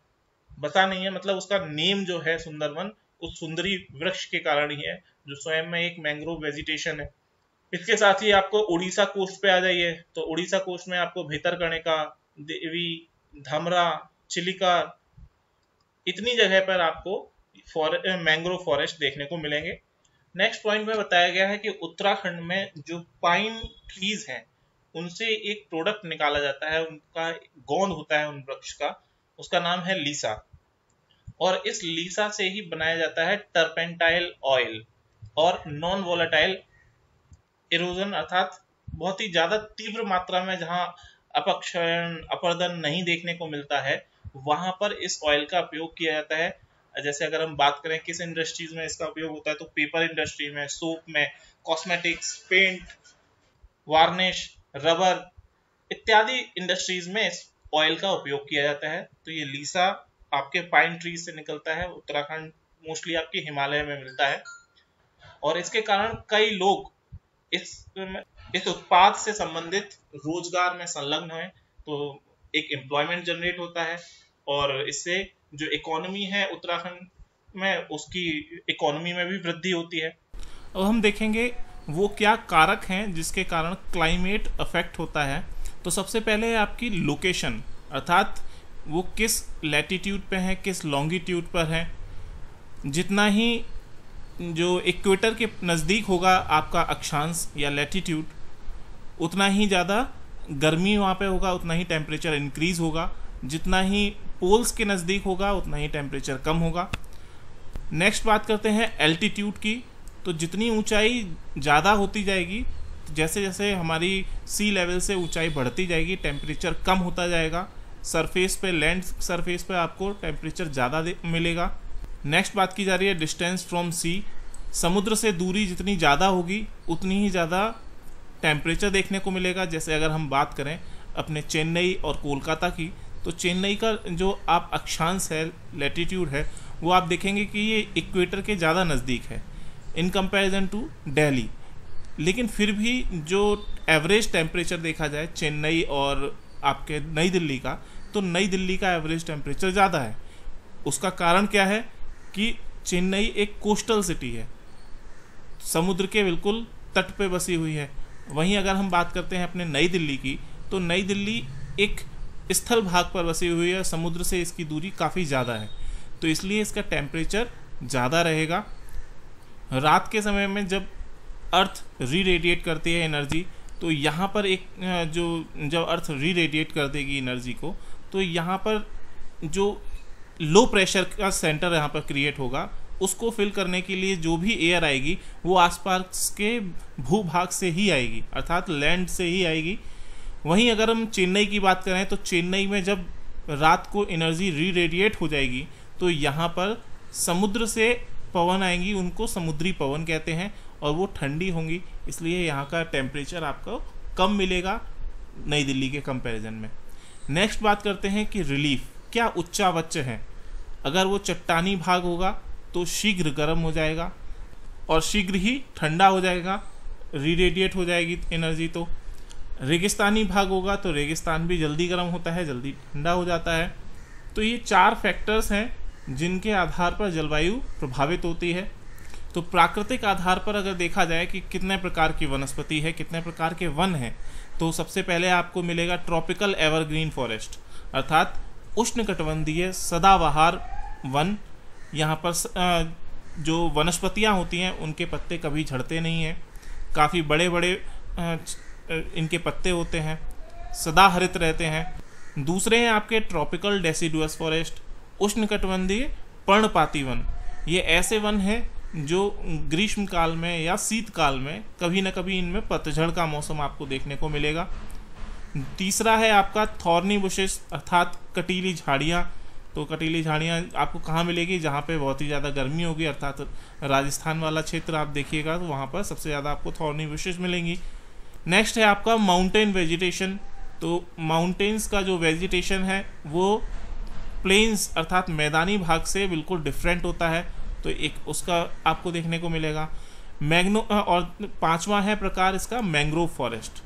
बसा नहीं है मतलब उसका नेम जो है सुंदरवन उस सुंदरी वृक्ष के कारण ही है जो स्वयं में एक मैंग्रोव वेजिटेशन है। इसके साथ ही आपको उड़ीसा कोस्ट पे आ जाइए तो उड़ीसा कोस्ट में आपको भीतर करने का देवी धमरा चिलिका इतनी जगह पर आपको फॉरे, मैंग्रोव फॉरेस्ट देखने को मिलेंगे। नेक्स्ट पॉइंट में बताया गया है कि उत्तराखंड में जो पाइन ट्रीज हैं, उनसे एक प्रोडक्ट निकाला जाता है, उनका गोंद होता है उन वृक्ष का, उसका नाम है लीसा। और इस लीसा से ही बनाया जाता है टर्पेंटाइल ऑयल और नॉन वोलेटाइल इरोजन अर्थात बहुत ही ज़्यादा तीव्र मात्रा में जहाँ अपक्षरण अपर्दन नहीं देखने को मिलता है, वहाँ पर इस ऑयल का उपयोग किया जाता है। जैसे अगर हम बात करें किस इंडस्ट्रीज़ में इसका उपयोग होता है तो पेपर इंडस्ट्री में सोप में कॉस्मेटिक्स पेंट वार्निश रबर इत्यादि इंडस्ट्रीज़ में इस ऑयल का उपयोग किया जाता है। तो ये लीसा आपके पाइन ट्रीज से निकलता है, उत्तराखंड मोस्टली आपके हिमालय में मिलता है। और इसके कारण कई लोग इस इस उत्पाद से संबंधित रोज़गार में संलग्न है तो एक एम्प्लॉयमेंट जनरेट होता है और इससे जो इकोनॉमी है, उत्तराखंड में उसकी इकोनॉमी में भी वृद्धि होती है। अब हम देखेंगे वो क्या कारक हैं जिसके कारण क्लाइमेट अफेक्ट होता है। तो सबसे पहले है आपकी लोकेशन अर्थात वो किस लैटिट्यूड पे है, किस लॉन्गिट्यूड पर है। जितना ही जो इक्वेटर के नज़दीक होगा आपका अक्षांश या लैटिट्यूड उतना ही ज़्यादा गर्मी वहाँ पे होगा, उतना ही टेम्परेचर इंक्रीज होगा। जितना ही पोल्स के नज़दीक होगा, उतना ही टेम्परेचर कम होगा। नेक्स्ट बात करते हैं एल्टीट्यूड की। तो जितनी ऊंचाई ज़्यादा होती जाएगी जैसे जैसे हमारी सी लेवल से ऊंचाई बढ़ती जाएगी टेम्परेचर कम होता जाएगा। सरफेस पे लैंड सरफेस पे आपको टेम्परेचर ज़्यादा मिलेगा। नेक्स्ट बात की जा रही है डिस्टेंस फ्रॉम सी समुद्र से दूरी जितनी ज़्यादा होगी, उतनी ही ज़्यादा टेम्परेचर देखने को मिलेगा। जैसे अगर हम बात करें अपने चेन्नई और कोलकाता की तो चेन्नई का जो आप अक्षांश है लेटीट्यूड है, वो आप देखेंगे कि ये इक्वेटर के ज़्यादा नज़दीक है इन कंपैरिजन टू दिल्ली लेकिन फिर भी जो एवरेज टेम्परेचर देखा जाए, चेन्नई और आपके नई दिल्ली का तो नई दिल्ली का एवरेज टेम्परेचर ज़्यादा है। उसका कारण क्या है कि चेन्नई एक कोस्टल सिटी है। समुद्र के बिल्कुल तट पे बसी हुई है। वहीं अगर हम बात करते हैं अपने नई दिल्ली की तो नई दिल्ली एक स्थल भाग पर बसी हुई है समुद्र से इसकी दूरी काफ़ी ज़्यादा है। तो इसलिए इसका टेम्परेचर ज़्यादा रहेगा। रात के समय में जब अर्थ री रेडिएट करती है एनर्जी तो यहाँ पर एक, जो, जब अर्थ री रेडिएट कर देगी एनर्जी को तो यहाँ पर जो लो प्रेशर का सेंटर यहाँ पर क्रिएट होगा, उसको फिल करने के लिए जो भी एयर आएगी, वो आसपास के भूभाग से ही आएगी, अर्थात लैंड से ही आएगी। वहीं अगर हम चेन्नई की बात करें तो चेन्नई में जब रात को एनर्जी री रेडिएट हो जाएगी तो यहाँ पर समुद्र से पवन आएँगी, उनको समुद्री पवन कहते हैं, और वो ठंडी होंगी, इसलिए यहाँ का टेम्परेचर आपको कम मिलेगा नई दिल्ली के कंपैरिजन में। नेक्स्ट बात करते हैं कि रिलीफ क्या उच्चावच्च है? अगर वो चट्टानी भाग होगा तो शीघ्र गर्म हो जाएगा, और शीघ्र ही ठंडा हो जाएगा रीरेडिएट हो जाएगी एनर्जी तो। रेगिस्तानी भाग होगा तो रेगिस्तान भी जल्दी गर्म होता है, जल्दी ठंडा हो जाता है। तो ये चार फैक्टर्स हैं जिनके आधार पर जलवायु प्रभावित होती है। तो प्राकृतिक आधार पर अगर देखा जाए कि कितने प्रकार की वनस्पति है, कितने प्रकार के वन हैं तो सबसे पहले आपको मिलेगा ट्रॉपिकल एवरग्रीन फॉरेस्ट अर्थात उष्णकटिबंधीय सदाबहार वन। यहाँ पर जो वनस्पतियाँ होती हैं, उनके पत्ते कभी झड़ते नहीं हैं। काफ़ी बड़े बड़े इनके पत्ते होते हैं सदा हरित रहते हैं। दूसरे हैं आपके ट्रॉपिकल डेसिडुअस फॉरेस्ट उष्ण उष्णकटिबंधीय पर्णपाती वन ये ऐसे वन हैं जो ग्रीष्म काल में या शीतकाल में कभी ना कभी इनमें पतझड़ का मौसम आपको देखने को मिलेगा। तीसरा है आपका थॉर्नी बुशेस अर्थात कटीली झाड़ियाँ। तो कटीली झाड़ियाँ आपको कहाँ मिलेगी? जहाँ पे बहुत ही ज़्यादा गर्मी होगी, अर्थात राजस्थान वाला क्षेत्र आप देखिएगा तो वहाँ पर सबसे ज़्यादा आपको थॉर्नी बुशेस मिलेंगी। नेक्स्ट है आपका माउंटेन वेजिटेशन तो माउंटेन्स का जो वेजिटेशन है, वो प्लेन्स अर्थात मैदानी भाग से बिल्कुल डिफरेंट होता है। तो एक उसका आपको देखने को मिलेगा। मैग्नो और पांचवा है प्रकार इसका मैंग्रोव फॉरेस्ट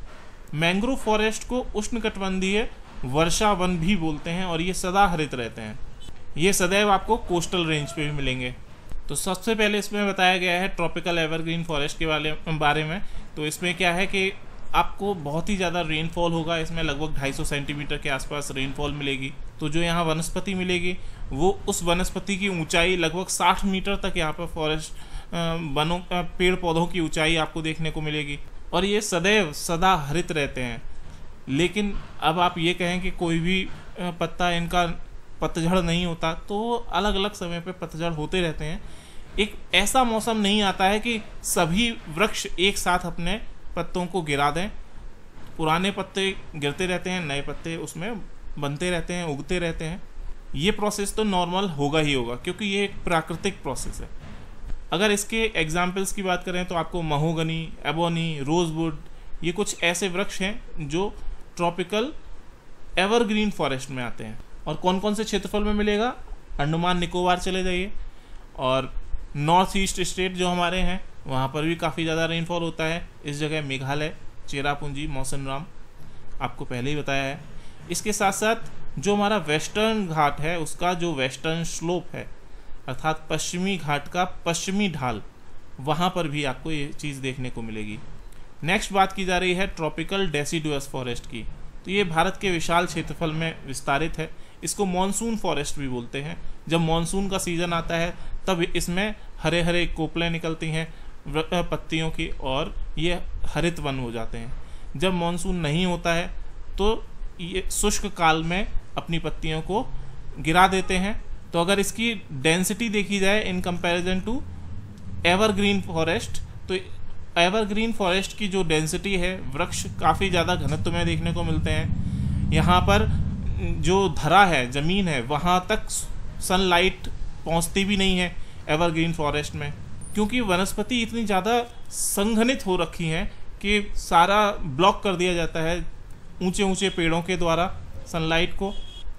मैंग्रोव फॉरेस्ट को उष्णकटबंधीय वर्षा वन भी बोलते हैं और ये सदा हरित रहते हैं। ये सदैव आपको कोस्टल रेंज पे भी मिलेंगे। तो सबसे पहले इसमें बताया गया है ट्रॉपिकल एवरग्रीन फॉरेस्ट के वाले, बारे में। तो इसमें क्या है कि आपको बहुत ही ज़्यादा रेनफॉल होगा, इसमें लगभग 250 सेंटीमीटर के आसपास रेनफॉल मिलेगी। तो जो यहाँ वनस्पति मिलेगी, वो उस वनस्पति की ऊंचाई लगभग 60 मीटर तक यहाँ पर फॉरेस्ट वनों पेड़ पौधों की ऊंचाई आपको देखने को मिलेगी। और ये सदैव सदा हरित रहते हैं। लेकिन अब आप ये कहें कि कोई भी पत्ता इनका पतझड़ नहीं होता तो अलग अलग समय पर पतझड़ होते रहते हैं। एक ऐसा मौसम नहीं आता है कि सभी वृक्ष एक साथ अपने पत्तों को गिरा दें। पुराने पत्ते गिरते रहते हैं, नए पत्ते उसमें बनते रहते हैं, उगते रहते हैं। ये प्रोसेस तो नॉर्मल होगा ही होगा, क्योंकि ये एक प्राकृतिक प्रोसेस है। अगर इसके एग्जाम्पल्स की बात करें तो आपको महोगनी एबोनी रोजवुड ये कुछ ऐसे वृक्ष हैं जो ट्रॉपिकल एवरग्रीन फॉरेस्ट में आते हैं। और कौन कौन से क्षेत्रफल में मिलेगा? अंडमान, निकोबार चले जाइए। और नॉर्थ ईस्ट स्टेट जो हमारे हैं वहाँ पर भी काफ़ी ज़्यादा रेनफॉल होता है। इस जगह मेघालय, चेरापूंजी मौसम राम आपको पहले ही बताया है। इसके साथ साथ जो हमारा वेस्टर्न घाट है, उसका जो वेस्टर्न स्लोप है, अर्थात पश्चिमी घाट का पश्चिमी ढाल, वहाँ पर भी आपको ये चीज़ देखने को मिलेगी। नेक्स्ट बात की जा रही है ट्रॉपिकल डेसीडुअस फॉरेस्ट की। तो ये भारत के विशाल क्षेत्रफल में विस्तारित है। इसको मानसून फॉरेस्ट भी बोलते हैं। जब मानसून का सीज़न आता है, तब इसमें हरे हरे कोपलें निकलती हैं। पत्तियों की और ये हरित वन हो जाते हैं। जब मानसून नहीं होता है तो ये शुष्क काल में अपनी पत्तियों को गिरा देते हैं। तो अगर इसकी डेंसिटी देखी जाए in comparison to evergreen forest तो एवरग्रीन फॉरेस्ट की जो डेंसिटी है, वृक्ष काफ़ी ज़्यादा घनत्व में देखने को मिलते हैं। यहाँ पर जो धरा है, ज़मीन है, वहाँ तक सनलाइट पहुँचती भी नहीं है एवरग्रीन फॉरेस्ट में। क्योंकि वनस्पति इतनी ज़्यादा संघनित हो रखी हैं कि सारा ब्लॉक कर दिया जाता है ऊँचे ऊँचे पेड़ों के द्वारा सनलाइट को।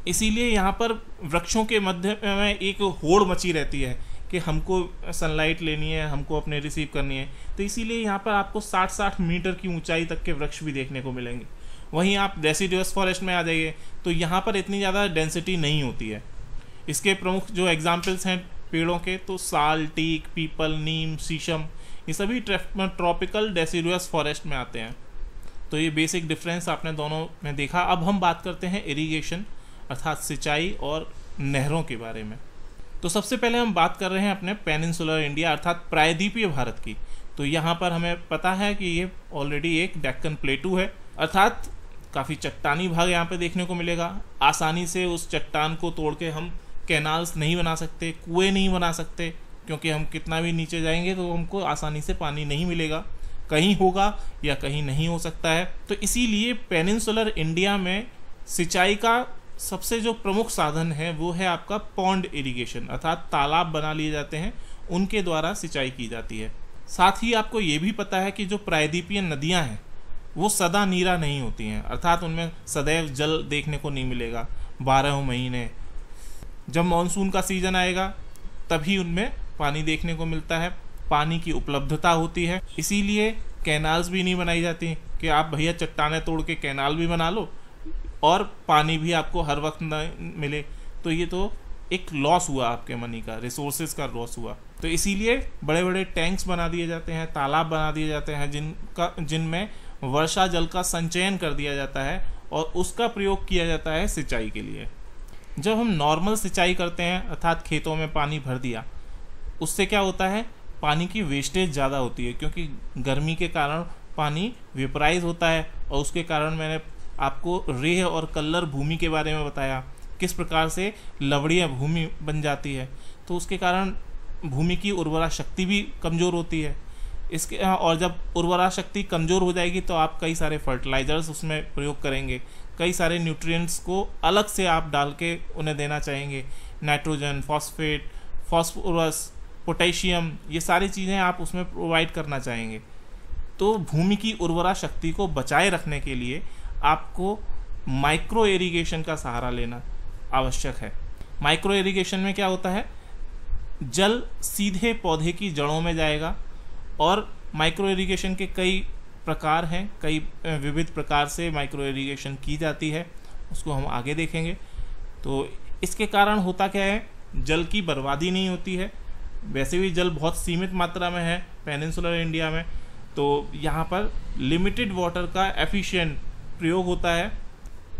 इसीलिए यहाँ पर वृक्षों के मध्य में एक होड़ मची रहती है कि हमको सनलाइट लेनी है, हमको अपने रिसीव करनी है। तो इसीलिए यहाँ पर आपको 60-60 मीटर की ऊंचाई तक के वृक्ष भी देखने को मिलेंगे। वहीं आप डेसीडियस फॉरेस्ट में आ जाइए तो यहाँ पर इतनी ज़्यादा डेंसिटी नहीं होती है। इसके प्रमुख जो एग्जाम्पल्स हैं पेड़ों के तो साल, टीक, पीपल, नीम शीशम ये सभी ट्रॉपिकल डेसीडुअस फॉरेस्ट में आते हैं। तो ये बेसिक डिफरेंस आपने दोनों में देखा। अब हम बात करते हैं इरिगेशन अर्थात सिंचाई और नहरों के बारे में। तो सबसे पहले हम बात कर रहे हैं अपने पेनिनसुलर इंडिया अर्थात प्रायद्वीपीय भारत की। तो यहाँ पर हमें पता है कि ये ऑलरेडी एक डेक्कन प्लेटू है। अर्थात काफ़ी चट्टानी भाग यहाँ पे देखने को मिलेगा। आसानी से उस चट्टान को तोड़ के हम कैनाल्स नहीं बना सकते, कुएँ नहीं बना सकते, क्योंकि हम कितना भी नीचे जाएँगे तो हमको आसानी से पानी नहीं मिलेगा। कहीं होगा या कहीं नहीं हो सकता है। तो इसीलिए पेनिनसुलर इंडिया में सिंचाई का सबसे जो प्रमुख साधन है, वो है आपका पॉन्ड इरिगेशन अर्थात तालाब बना लिए जाते हैं, उनके द्वारा सिंचाई की जाती है। साथ ही आपको ये भी पता है कि जो प्रायद्वीपीय नदियाँ हैं, वो सदा नीरा नहीं होती हैं, अर्थात उनमें सदैव जल देखने को नहीं मिलेगा। बारह महीने जब मानसून का सीज़न आएगा, तभी उनमें पानी देखने को मिलता है। पानी की उपलब्धता होती है। इसीलिए कैनाल्स भी नहीं बनाई जाती। कि आप भैया चट्टाने तोड़ के कैनाल भी बना लो और पानी भी आपको हर वक्त न मिले। तो ये तो एक लॉस हुआ आपके मनी का रिसोर्सेज का लॉस हुआ। तो इसीलिए बड़े बड़े टैंक्स बना दिए जाते हैं, तालाब बना दिए जाते हैं, जिनका, जिनमें वर्षा जल का संचयन कर दिया जाता है और उसका प्रयोग किया जाता है सिंचाई के लिए। जब हम नॉर्मल सिंचाई करते हैं, अर्थात खेतों में पानी भर दिया, उससे क्या होता है? पानी की वेस्टेज ज़्यादा होती है, क्योंकि गर्मी के कारण पानी वेपराइज होता है और उसके कारण मैंने आपको रेह और कल्लर भूमि के बारे में बताया, किस प्रकार से लवड़िया भूमि बन जाती है। तो उसके कारण भूमि की उर्वरा शक्ति भी कमज़ोर होती है। इसके, और जब उर्वरा शक्ति कमज़ोर हो जाएगी तो आप कई सारे फर्टिलाइज़र्स उसमें प्रयोग करेंगे। कई सारे न्यूट्रिएंट्स को अलग से आप डाल के उन्हें देना चाहेंगे। नाइट्रोजन फॉस्फेट फॉस्फोरस पोटेशियम ये सारी चीज़ें आप उसमें प्रोवाइड करना चाहेंगे। तो भूमि की उर्वरा शक्ति को बचाए रखने के लिए आपको माइक्रो इरिगेशन का सहारा लेना आवश्यक है। माइक्रो इरिगेशन में क्या होता है? जल सीधे पौधे की जड़ों में जाएगा और माइक्रो इरिगेशन के कई प्रकार हैं, कई विविध प्रकार से माइक्रो इरीगेशन की जाती है, उसको हम आगे देखेंगे। तो इसके कारण होता क्या है, जल की बर्बादी नहीं होती है। वैसे भी जल बहुत सीमित मात्रा में है पेनिनसुलर इंडिया में तो यहाँ पर लिमिटेड वाटर का एफिशिएंट प्रयोग होता है।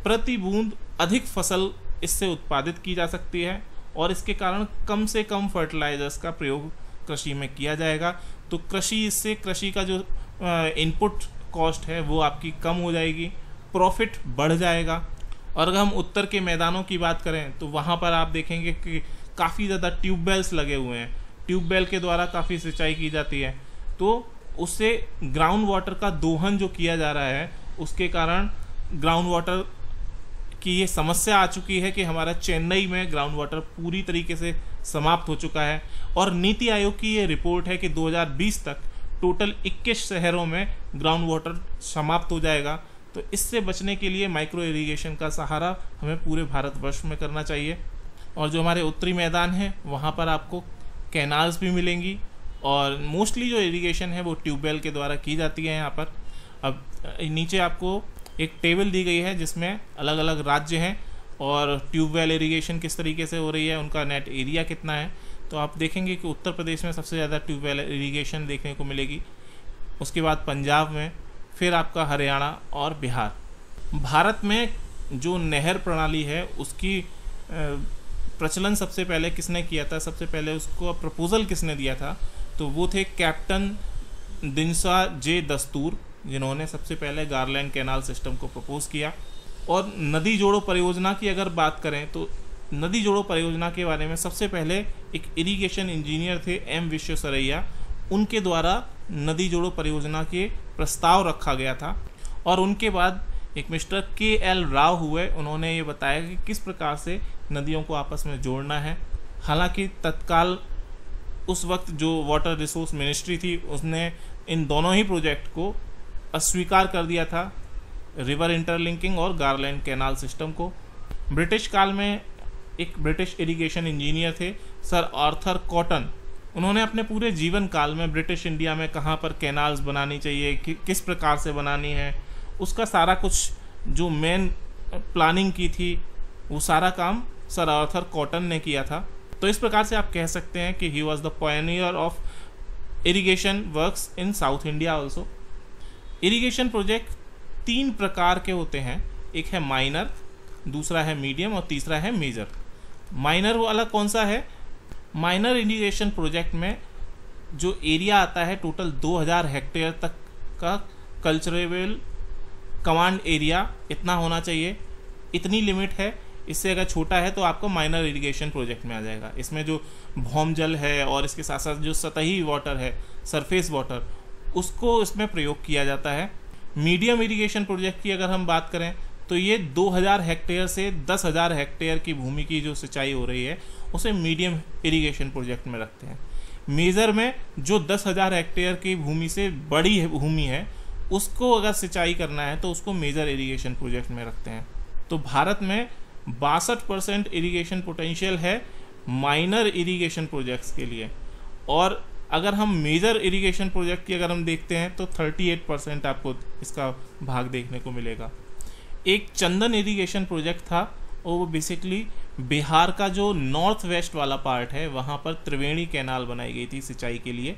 प्रति बूंद अधिक फ़सल इससे उत्पादित की जा सकती है और इसके कारण कम से कम फर्टिलाइजर्स का प्रयोग कृषि में किया जाएगा। तो कृषि, इससे कृषि का जो इनपुट कॉस्ट है, वो आपकी कम हो जाएगी प्रॉफिट बढ़ जाएगा। और अगर हम उत्तर के मैदानों की बात करें तो वहाँ पर आप देखेंगे कि काफ़ी ज़्यादा ट्यूबवेल्स लगे हुए हैं। ट्यूबवेल के द्वारा काफ़ी सिंचाई की जाती है। तो उससे ग्राउंड वाटर का दोहन जो किया जा रहा है, उसके कारण ग्राउंड वाटर की ये समस्या आ चुकी है कि हमारा चेन्नई में ग्राउंड वाटर पूरी तरीके से समाप्त हो चुका है। और नीति आयोग की ये रिपोर्ट है कि 2020 तक टोटल 21 शहरों में ग्राउंड वाटर समाप्त हो जाएगा। तो इससे बचने के लिए माइक्रो इरीगेशन का सहारा हमें पूरे भारतवर्ष में करना चाहिए। और जो हमारे उत्तरी मैदान हैं, वहाँ पर आपको कैनाल्स भी मिलेंगी और मोस्टली जो इरीगेशन है, वो ट्यूबवेल के द्वारा की जाती है यहाँ पर। अब नीचे आपको एक टेबल दी गई है, जिसमें अलग अलग राज्य हैं और ट्यूबवेल इरीगेशन किस तरीके से हो रही है, उनका नेट एरिया कितना है। तो आप देखेंगे कि उत्तर प्रदेश में सबसे ज़्यादा ट्यूबवेल इरीगेशन देखने को मिलेगी। उसके बाद पंजाब में, फिर आपका हरियाणा और बिहार। भारत में जो नहर प्रणाली है, उसकी प्रचलन सबसे पहले किसने किया था? सबसे पहले उसको प्रपोज़ल किसने दिया था? तो वो थे कैप्टन दिनसा जे दस्तूर, जिन्होंने सबसे पहले गारलैंड कैनाल सिस्टम को प्रपोज़ किया। और नदी जोड़ो परियोजना की अगर बात करें तो नदी जोड़ो परियोजना के बारे में सबसे पहले एक इरिगेशन इंजीनियर थे एम विश्वेश्वरैया। उनके द्वारा नदी जोड़ो परियोजना के प्रस्ताव रखा गया था और उनके बाद एक मिस्टर के एल राव हुए। उन्होंने ये बताया कि किस प्रकार से नदियों को आपस में जोड़ना है। हालाँकि तत्काल उस वक्त जो वाटर रिसोर्स मिनिस्ट्री थी, उसने इन दोनों ही प्रोजेक्ट को अस्वीकार कर दिया था रिवर इंटरलिंकिंग और गारलैंड कैनाल सिस्टम को। ब्रिटिश काल में एक ब्रिटिश इरिगेशन इंजीनियर थे सर आर्थर कॉटन उन्होंने अपने पूरे जीवन काल में ब्रिटिश इंडिया में कहाँ पर कैनाल्स बनानी चाहिए कि, किस प्रकार से बनानी है उसका सारा कुछ जो मेन प्लानिंग की थी वो सारा काम सर आर्थर कॉटन ने किया था। तो इस प्रकार से आप कह सकते हैं कि he was the pioneer of irrigation works in South India also irrigation project तीन प्रकार के होते हैं एक है माइनर दूसरा है मीडियम और तीसरा है मेजर माइनर वो अलग कौन सा है? माइनर इंडिगेशन प्रोजेक्ट में जो एरिया आता है टोटल 2000 हेक्टेयर तक का कल्चरेबल कमांड एरिया इतना होना चाहिए। इतनी लिमिट है। इससे अगर छोटा है तो आपको माइनर इरिगेशन प्रोजेक्ट में आ जाएगा। इसमें जो भौम जल है और इसके साथ साथ जो सतही वाटर है सरफेस वाटर उसको इसमें प्रयोग किया जाता है। मीडियम इरिगेशन प्रोजेक्ट की अगर हम बात करें तो ये 2000 हेक्टेयर से 10000 हेक्टेयर की भूमि की जो सिंचाई हो रही है, उसे मीडियम इरिगेशन प्रोजेक्ट में रखते हैं। मेज़र में जो 10000 हेक्टेयर की भूमि से बड़ी भूमि है, उसको अगर सिंचाई करना है तो उसको मेजर इरिगेशन प्रोजेक्ट में रखते हैं। तो भारत में बासठ परसेंट इरीगेशन पोटेंशियल है माइनर इरीगेशन प्रोजेक्ट्स के लिए। और अगर हम मेजर इरीगेशन प्रोजेक्ट की अगर हम देखते हैं तो 38 परसेंट आपको इसका भाग देखने को मिलेगा। एक चंदन इरीगेशन प्रोजेक्ट था, और वो बेसिकली बिहार का जो नॉर्थ वेस्ट वाला पार्ट है, वहाँ पर त्रिवेणी कैनाल बनाई गई थी सिंचाई के लिए,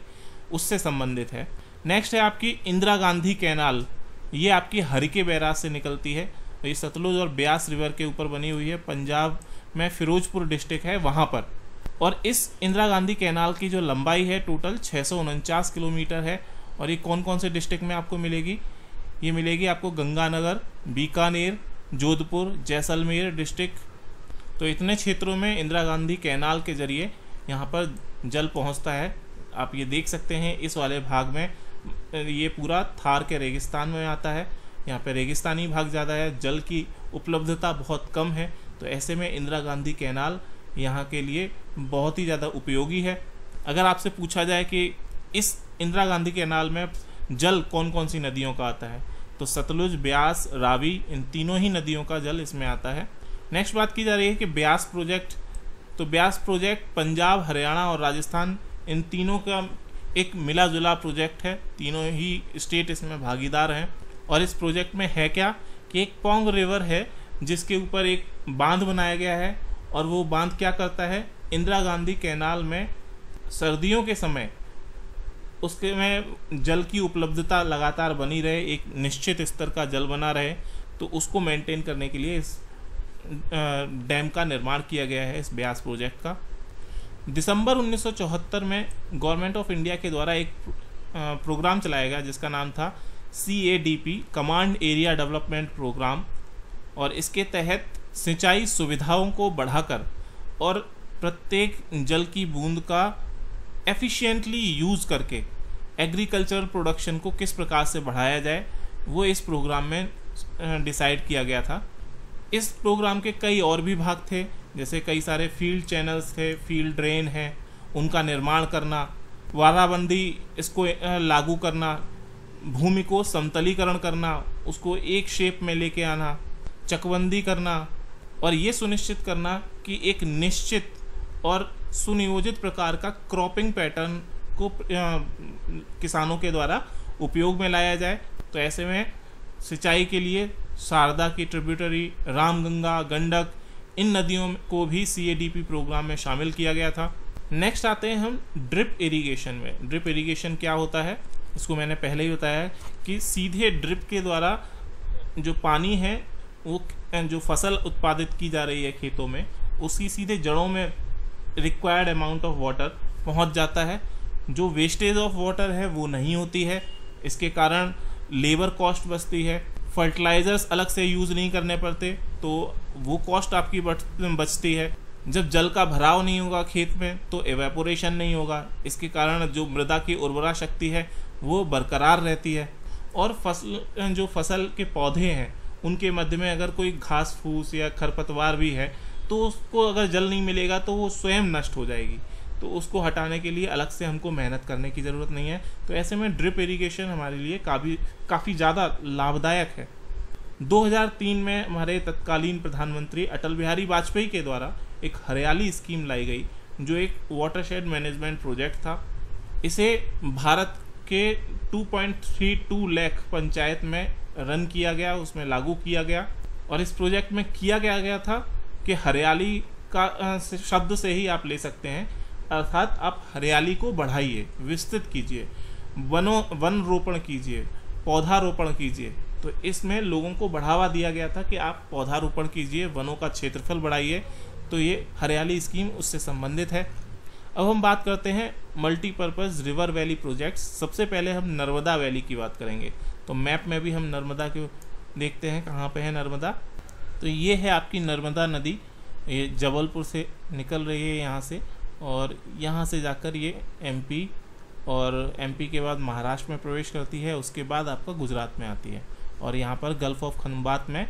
उससे संबंधित है। नेक्स्ट है आपकी इंदिरा गांधी कैनाल ये आपकी हरिके बैराज से निकलती है। ये सतलुज और ब्यास रिवर के ऊपर बनी हुई है। पंजाब में फिरोजपुर डिस्ट्रिक्ट है वहाँ पर। और इस इंदिरा गांधी कैनाल की जो लंबाई है टोटल छः सौ उनचास किलोमीटर है। और ये कौन कौन से डिस्ट्रिक्ट में आपको मिलेगी? ये मिलेगी आपको गंगानगर, बीकानेर, जोधपुर, जैसलमेर डिस्ट्रिक्ट। तो इतने क्षेत्रों में इंदिरा गांधी कैनाल के ज़रिए यहाँ पर जल पहुँचता है। आप ये देख सकते हैं इस वाले भाग में, ये पूरा थार के रेगिस्तान में आता है। यहाँ पे रेगिस्तानी भाग ज़्यादा है, जल की उपलब्धता बहुत कम है। तो ऐसे में इंदिरा गांधी कैनाल यहाँ के लिए बहुत ही ज़्यादा उपयोगी है। अगर आपसे पूछा जाए कि इस इंदिरा गांधी कैनाल में जल कौन कौन सी नदियों का आता है? तो सतलुज, ब्यास, रावी, इन तीनों ही नदियों का जल इसमें आता है। नेक्स्ट बात की जा रही है कि ब्यास प्रोजेक्ट तो ब्यास प्रोजेक्ट पंजाब, हरियाणा और राजस्थान, इन तीनों का एक मिला जुला प्रोजेक्ट है। तीनों ही स्टेट इसमें भागीदार हैं। और इस प्रोजेक्ट में है क्या? कि एक पोंग रिवर है, जिसके ऊपर एक बाँध बनाया गया है। और वो बाँध क्या करता है? इंदिरा गांधी कैनाल में सर्दियों के समय उसके में जल की उपलब्धता लगातार बनी रहे, एक निश्चित स्तर का जल बना रहे तो उसको मेंटेन करने के लिए इस डैम का निर्माण किया गया है, इस ब्यास प्रोजेक्ट का। दिसंबर 1974 में गवर्नमेंट ऑफ़ इंडिया के द्वारा एक प्रोग्राम चलाया गया, जिसका नाम था C A D P command area development programme और इसके तहत सिंचाई सुविधाओं को बढ़ाकर और प्रत्येक जल की बूंद का एफिशिएंटली यूज़ करके एग्रीकल्चर प्रोडक्शन को किस प्रकार से बढ़ाया जाए, वो इस प्रोग्राम में डिसाइड किया गया था। इस प्रोग्राम के कई और भी भाग थे, जैसे कई सारे फ़ील्ड चैनल्स थे फ़ील्ड ड्रेन है, उनका निर्माण करना, वाराबंदी इसको लागू करना, भूमि को समतलीकरण करना, उसको एक शेप में लेके आना, चकबंदी करना, और ये सुनिश्चित करना कि एक निश्चित और सुनियोजित प्रकार का क्रॉपिंग पैटर्न को किसानों के द्वारा उपयोग में लाया जाए। तो ऐसे में सिंचाई के लिए शारदा की ट्रिब्यूटरी रामगंगा, गंडक, इन नदियों को भी सीएडीपी प्रोग्राम में शामिल किया गया था। नेक्स्ट आते हैं हम ड्रिप इरिगेशन में। ड्रिप इरिगेशन क्या होता है? इसको मैंने पहले ही बताया कि सीधे ड्रिप के द्वारा जो पानी है, वो, जो फ़सल उत्पादित की जा रही है खेतों में उसकी सीधे जड़ों में रिक्वायर्ड अमाउंट ऑफ़ वाटर पहुँच जाता है। जो वेस्टेज ऑफ़ वाटर है, वो नहीं होती है। इसके कारण लेबर कॉस्ट बचती है। फर्टिलाइज़र्स अलग से यूज़ नहीं करने पड़ते तो वो कॉस्ट आपकी बचती है। जब जल का भराव नहीं होगा खेत में तो एवेपोरेशन नहीं होगा। इसके कारण जो मृदा की उर्वरा शक्ति है, वो बरकरार रहती है। और फ़सल, जो फ़सल के पौधे हैं, उनके मध्य में अगर कोई घास फूस या खरपतवार भी है तो उसको अगर जल नहीं मिलेगा तो वो स्वयं नष्ट हो जाएगी। तो उसको हटाने के लिए अलग से हमको मेहनत करने की ज़रूरत नहीं है। तो ऐसे में ड्रिप इरिगेशन हमारे लिए काफ़ी काफ़ी ज़्यादा लाभदायक है। 2003 में हमारे तत्कालीन प्रधानमंत्री अटल बिहारी वाजपेयी के द्वारा एक हरियाली स्कीम लाई गई, जो एक वाटरशेड मैनेजमेंट प्रोजेक्ट था। इसे भारत के 2.32 लाख पंचायत में रन किया गया, उसमें लागू किया गया और इस प्रोजेक्ट में किया गया गया था। कि हरियाली का शब्द से ही आप ले सकते हैं। अर्थात आप हरियाली को बढ़ाइए, विस्तृत कीजिए, वनों, वन रोपण कीजिए पौधारोपण कीजिए। तो इसमें लोगों को बढ़ावा दिया गया था कि आप पौधारोपण कीजिए, वनों का क्षेत्रफल बढ़ाइए। तो ये हरियाली स्कीम उससे संबंधित है। अब हम बात करते हैं मल्टीपर्पज़ रिवर वैली प्रोजेक्ट्स। सबसे पहले हम नर्मदा वैली की बात करेंगे। तो मैप में भी हम नर्मदा के देखते हैं, कहाँ पे है नर्मदा? तो ये है आपकी नर्मदा नदी। ये जबलपुर से निकल रही है यहाँ से और यहाँ से जाकर ये एमपी और एमपी के बाद महाराष्ट्र में प्रवेश करती है, उसके बाद आपका गुजरात में आती है और यहाँ पर गल्फ ऑफ़ खनबात में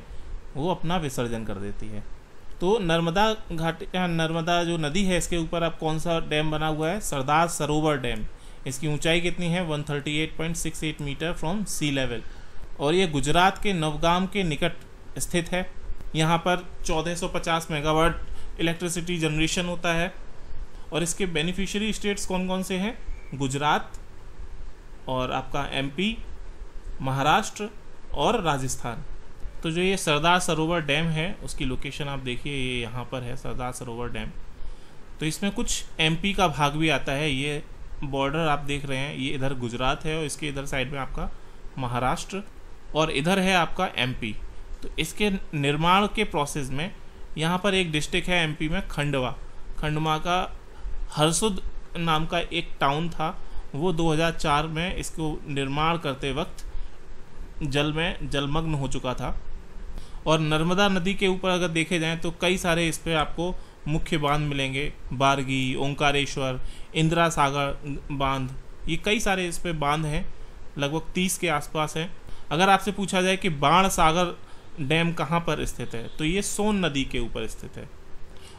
वो अपना विसर्जन कर देती है। तो नर्मदा घाट, नर्मदा जो नदी है, इसके ऊपर अब कौन सा डैम बना हुआ है? सरदार सरोवर डैम इसकी ऊंचाई कितनी है? 138.68 मीटर फ्रॉम सी लेवल और ये गुजरात के नवगाम के निकट स्थित है। यहाँ पर 1450 मेगावाट इलेक्ट्रिसिटी जनरेशन होता है। और इसके बेनिफिशियरी स्टेट्स कौन कौन से हैं? गुजरात और आपका एमपी महाराष्ट्र और राजस्थान। तो जो ये सरदार सरोवर डैम है, उसकी लोकेशन आप देखिए, ये यहाँ पर है सरदार सरोवर डैम। तो इसमें कुछ एमपी का भाग भी आता है। ये बॉर्डर आप देख रहे हैं, ये इधर गुजरात है और इसके इधर साइड में आपका महाराष्ट्र और इधर है आपका एमपी तो इसके निर्माण के प्रोसेस में यहाँ पर एक डिस्ट्रिक्ट है एमपी में, खंडवा। खंडवा का हरसुद नाम का एक टाउन था। वो 2004 में इसको निर्माण करते वक्त जल में जलमग्न हो चुका था। और नर्मदा नदी के ऊपर अगर देखे जाएँ तो कई सारे इस पर आपको मुख्य बाँध मिलेंगे। बारगी, ओंकारेश्वर, इंदिरा सागर बाँध, ये कई सारे इस पर बाँध हैं। लगभग तीस के आसपास हैं। अगर आपसे पूछा जाए कि बाण सागर डैम कहाँ पर स्थित है? तो ये सोन नदी के ऊपर स्थित है।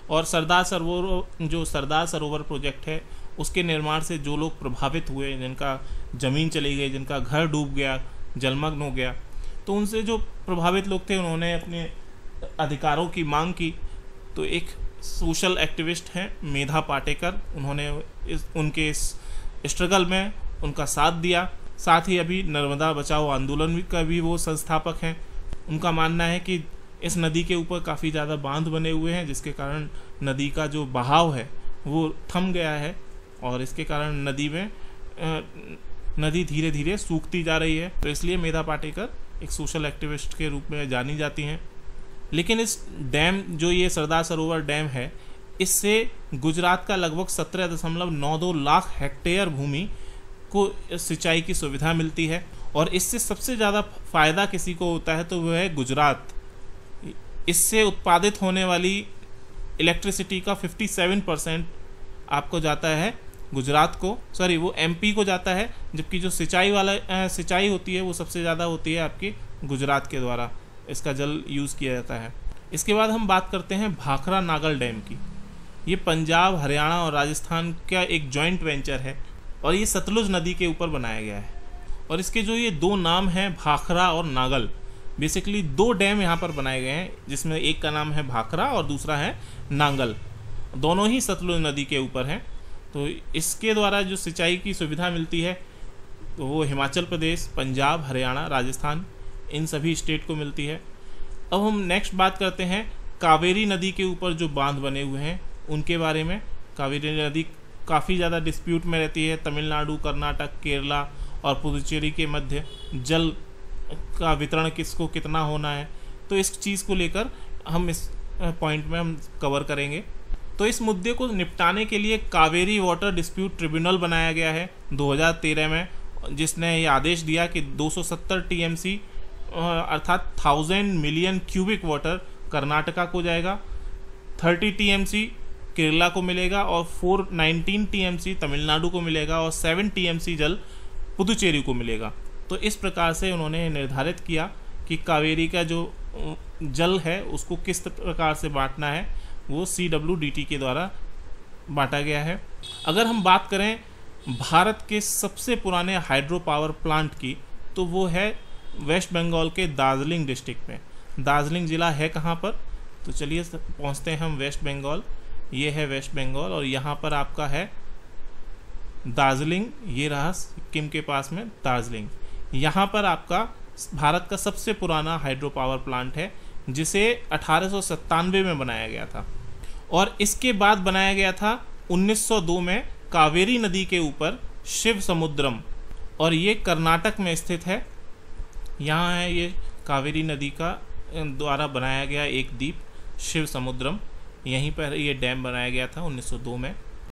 और सरदार सरोवर, जो सरदार सरोवर प्रोजेक्ट है, उसके निर्माण से जो लोग प्रभावित हुए, जिनका ज़मीन चली गई, जिनका घर डूब गया, जलमग्न हो गया तो उनसे जो प्रभावित लोग थे, उन्होंने अपने अधिकारों की मांग की। तो एक सोशल एक्टिविस्ट हैं, मेधा पाटेकर, उन्होंने इस, उनके इस स्ट्रगल में उनका साथ दिया। साथ ही अभी नर्मदा बचाओ आंदोलन का भी वो संस्थापक हैं। उनका मानना है कि इस नदी के ऊपर काफ़ी ज़्यादा बाँध बने हुए हैं, जिसके कारण नदी का जो बहाव है, वो थम गया है और इसके कारण नदी में नदी धीरे धीरे सूखती जा रही है। तो इसलिए मेधा पाटेकर एक सोशल एक्टिविस्ट के रूप में जानी जाती हैं। लेकिन इस डैम, जो ये सरदार सरोवर डैम है, इससे गुजरात का लगभग सत्रह दशमलव नौ दो लाख हेक्टेयर भूमि को सिंचाई की सुविधा मिलती है। और इससे सबसे ज़्यादा फ़ायदा किसी को होता है तो वह है गुजरात। इससे उत्पादित होने वाली इलेक्ट्रिसिटी का 57 परसेंट आपको जाता है गुजरात को। सॉरी वो एमपी को जाता है, जबकि जो सिंचाई वाला सिंचाई होती है वो सबसे ज़्यादा होती है आपकी गुजरात के द्वारा। इसका जल यूज़ किया जाता है। इसके बाद हम बात करते हैं भाखरा नागल डैम की। ये पंजाब, हरियाणा और राजस्थान का एक जॉइंट वेंचर है और ये सतलुज नदी के ऊपर बनाया गया है। और इसके जो ये दो नाम हैं, भाखरा और नागल बेसिकली दो डैम यहाँ पर बनाए गए हैं, जिसमें एक का नाम है भाखरा और दूसरा है नांगल। दोनों ही सतलुज नदी के ऊपर हैं। तो इसके द्वारा जो सिंचाई की सुविधा मिलती है तो वो हिमाचल प्रदेश, पंजाब, हरियाणा, राजस्थान, इन सभी स्टेट को मिलती है। अब हम नेक्स्ट बात करते हैं, कावेरी नदी के ऊपर जो बाँध बने हुए हैं, उनके बारे में। कावेरी नदी काफ़ी ज़्यादा डिस्प्यूट में रहती है, तमिलनाडु, कर्नाटक, केरला और पुदुचेरी के मध्य जल का वितरण किसको कितना होना है तो इस चीज़ को लेकर हम इस पॉइंट में हम कवर करेंगे। तो इस मुद्दे को निपटाने के लिए कावेरी वाटर डिस्प्यूट ट्रिब्यूनल बनाया गया है 2013 में, जिसने ये आदेश दिया कि 270 टीएमसी अर्थात thousand million cubic water Karnataka को जाएगा 30 टीएमसी केरला को मिलेगा और 419 टीएमसी तमिलनाडु को मिलेगा और 7 टीएमसी जल पुदुचेरी को मिलेगा। तो इस प्रकार से उन्होंने निर्धारित किया कि कावेरी का जो जल है, उसको किस प्रकार से बांटना है, वो सी डब्ल्यू डी टी के द्वारा बांटा गया है। अगर हम बात करें भारत के सबसे पुराने हाइड्रो पावर प्लांट की तो वो है वेस्ट बंगाल के दार्जिलिंग डिस्ट्रिक्ट में। दार्जिलिंग ज़िला है कहाँ पर? तो चलिए पहुँचते हैं हम वेस्ट बंगाल। ये है वेस्ट बंगाल और यहाँ पर आपका है दार्जिलिंग, ये रहा सिक्किम के पास में दार्जिलिंग। यहाँ पर आपका भारत का सबसे पुराना हाइड्रो पावर प्लांट है, जिसे अठारह सौ सत्तानवे में बनाया गया था। और इसके बाद बनाया गया था 1902 में कावेरी नदी के ऊपर शिव समुद्रम। और ये कर्नाटक में स्थित है। यहाँ है ये कावेरी नदी का द्वारा बनाया गया एक द्वीप, शिव समुद्रम। यहीं पर ये डैम बनाया गया था 1902 में।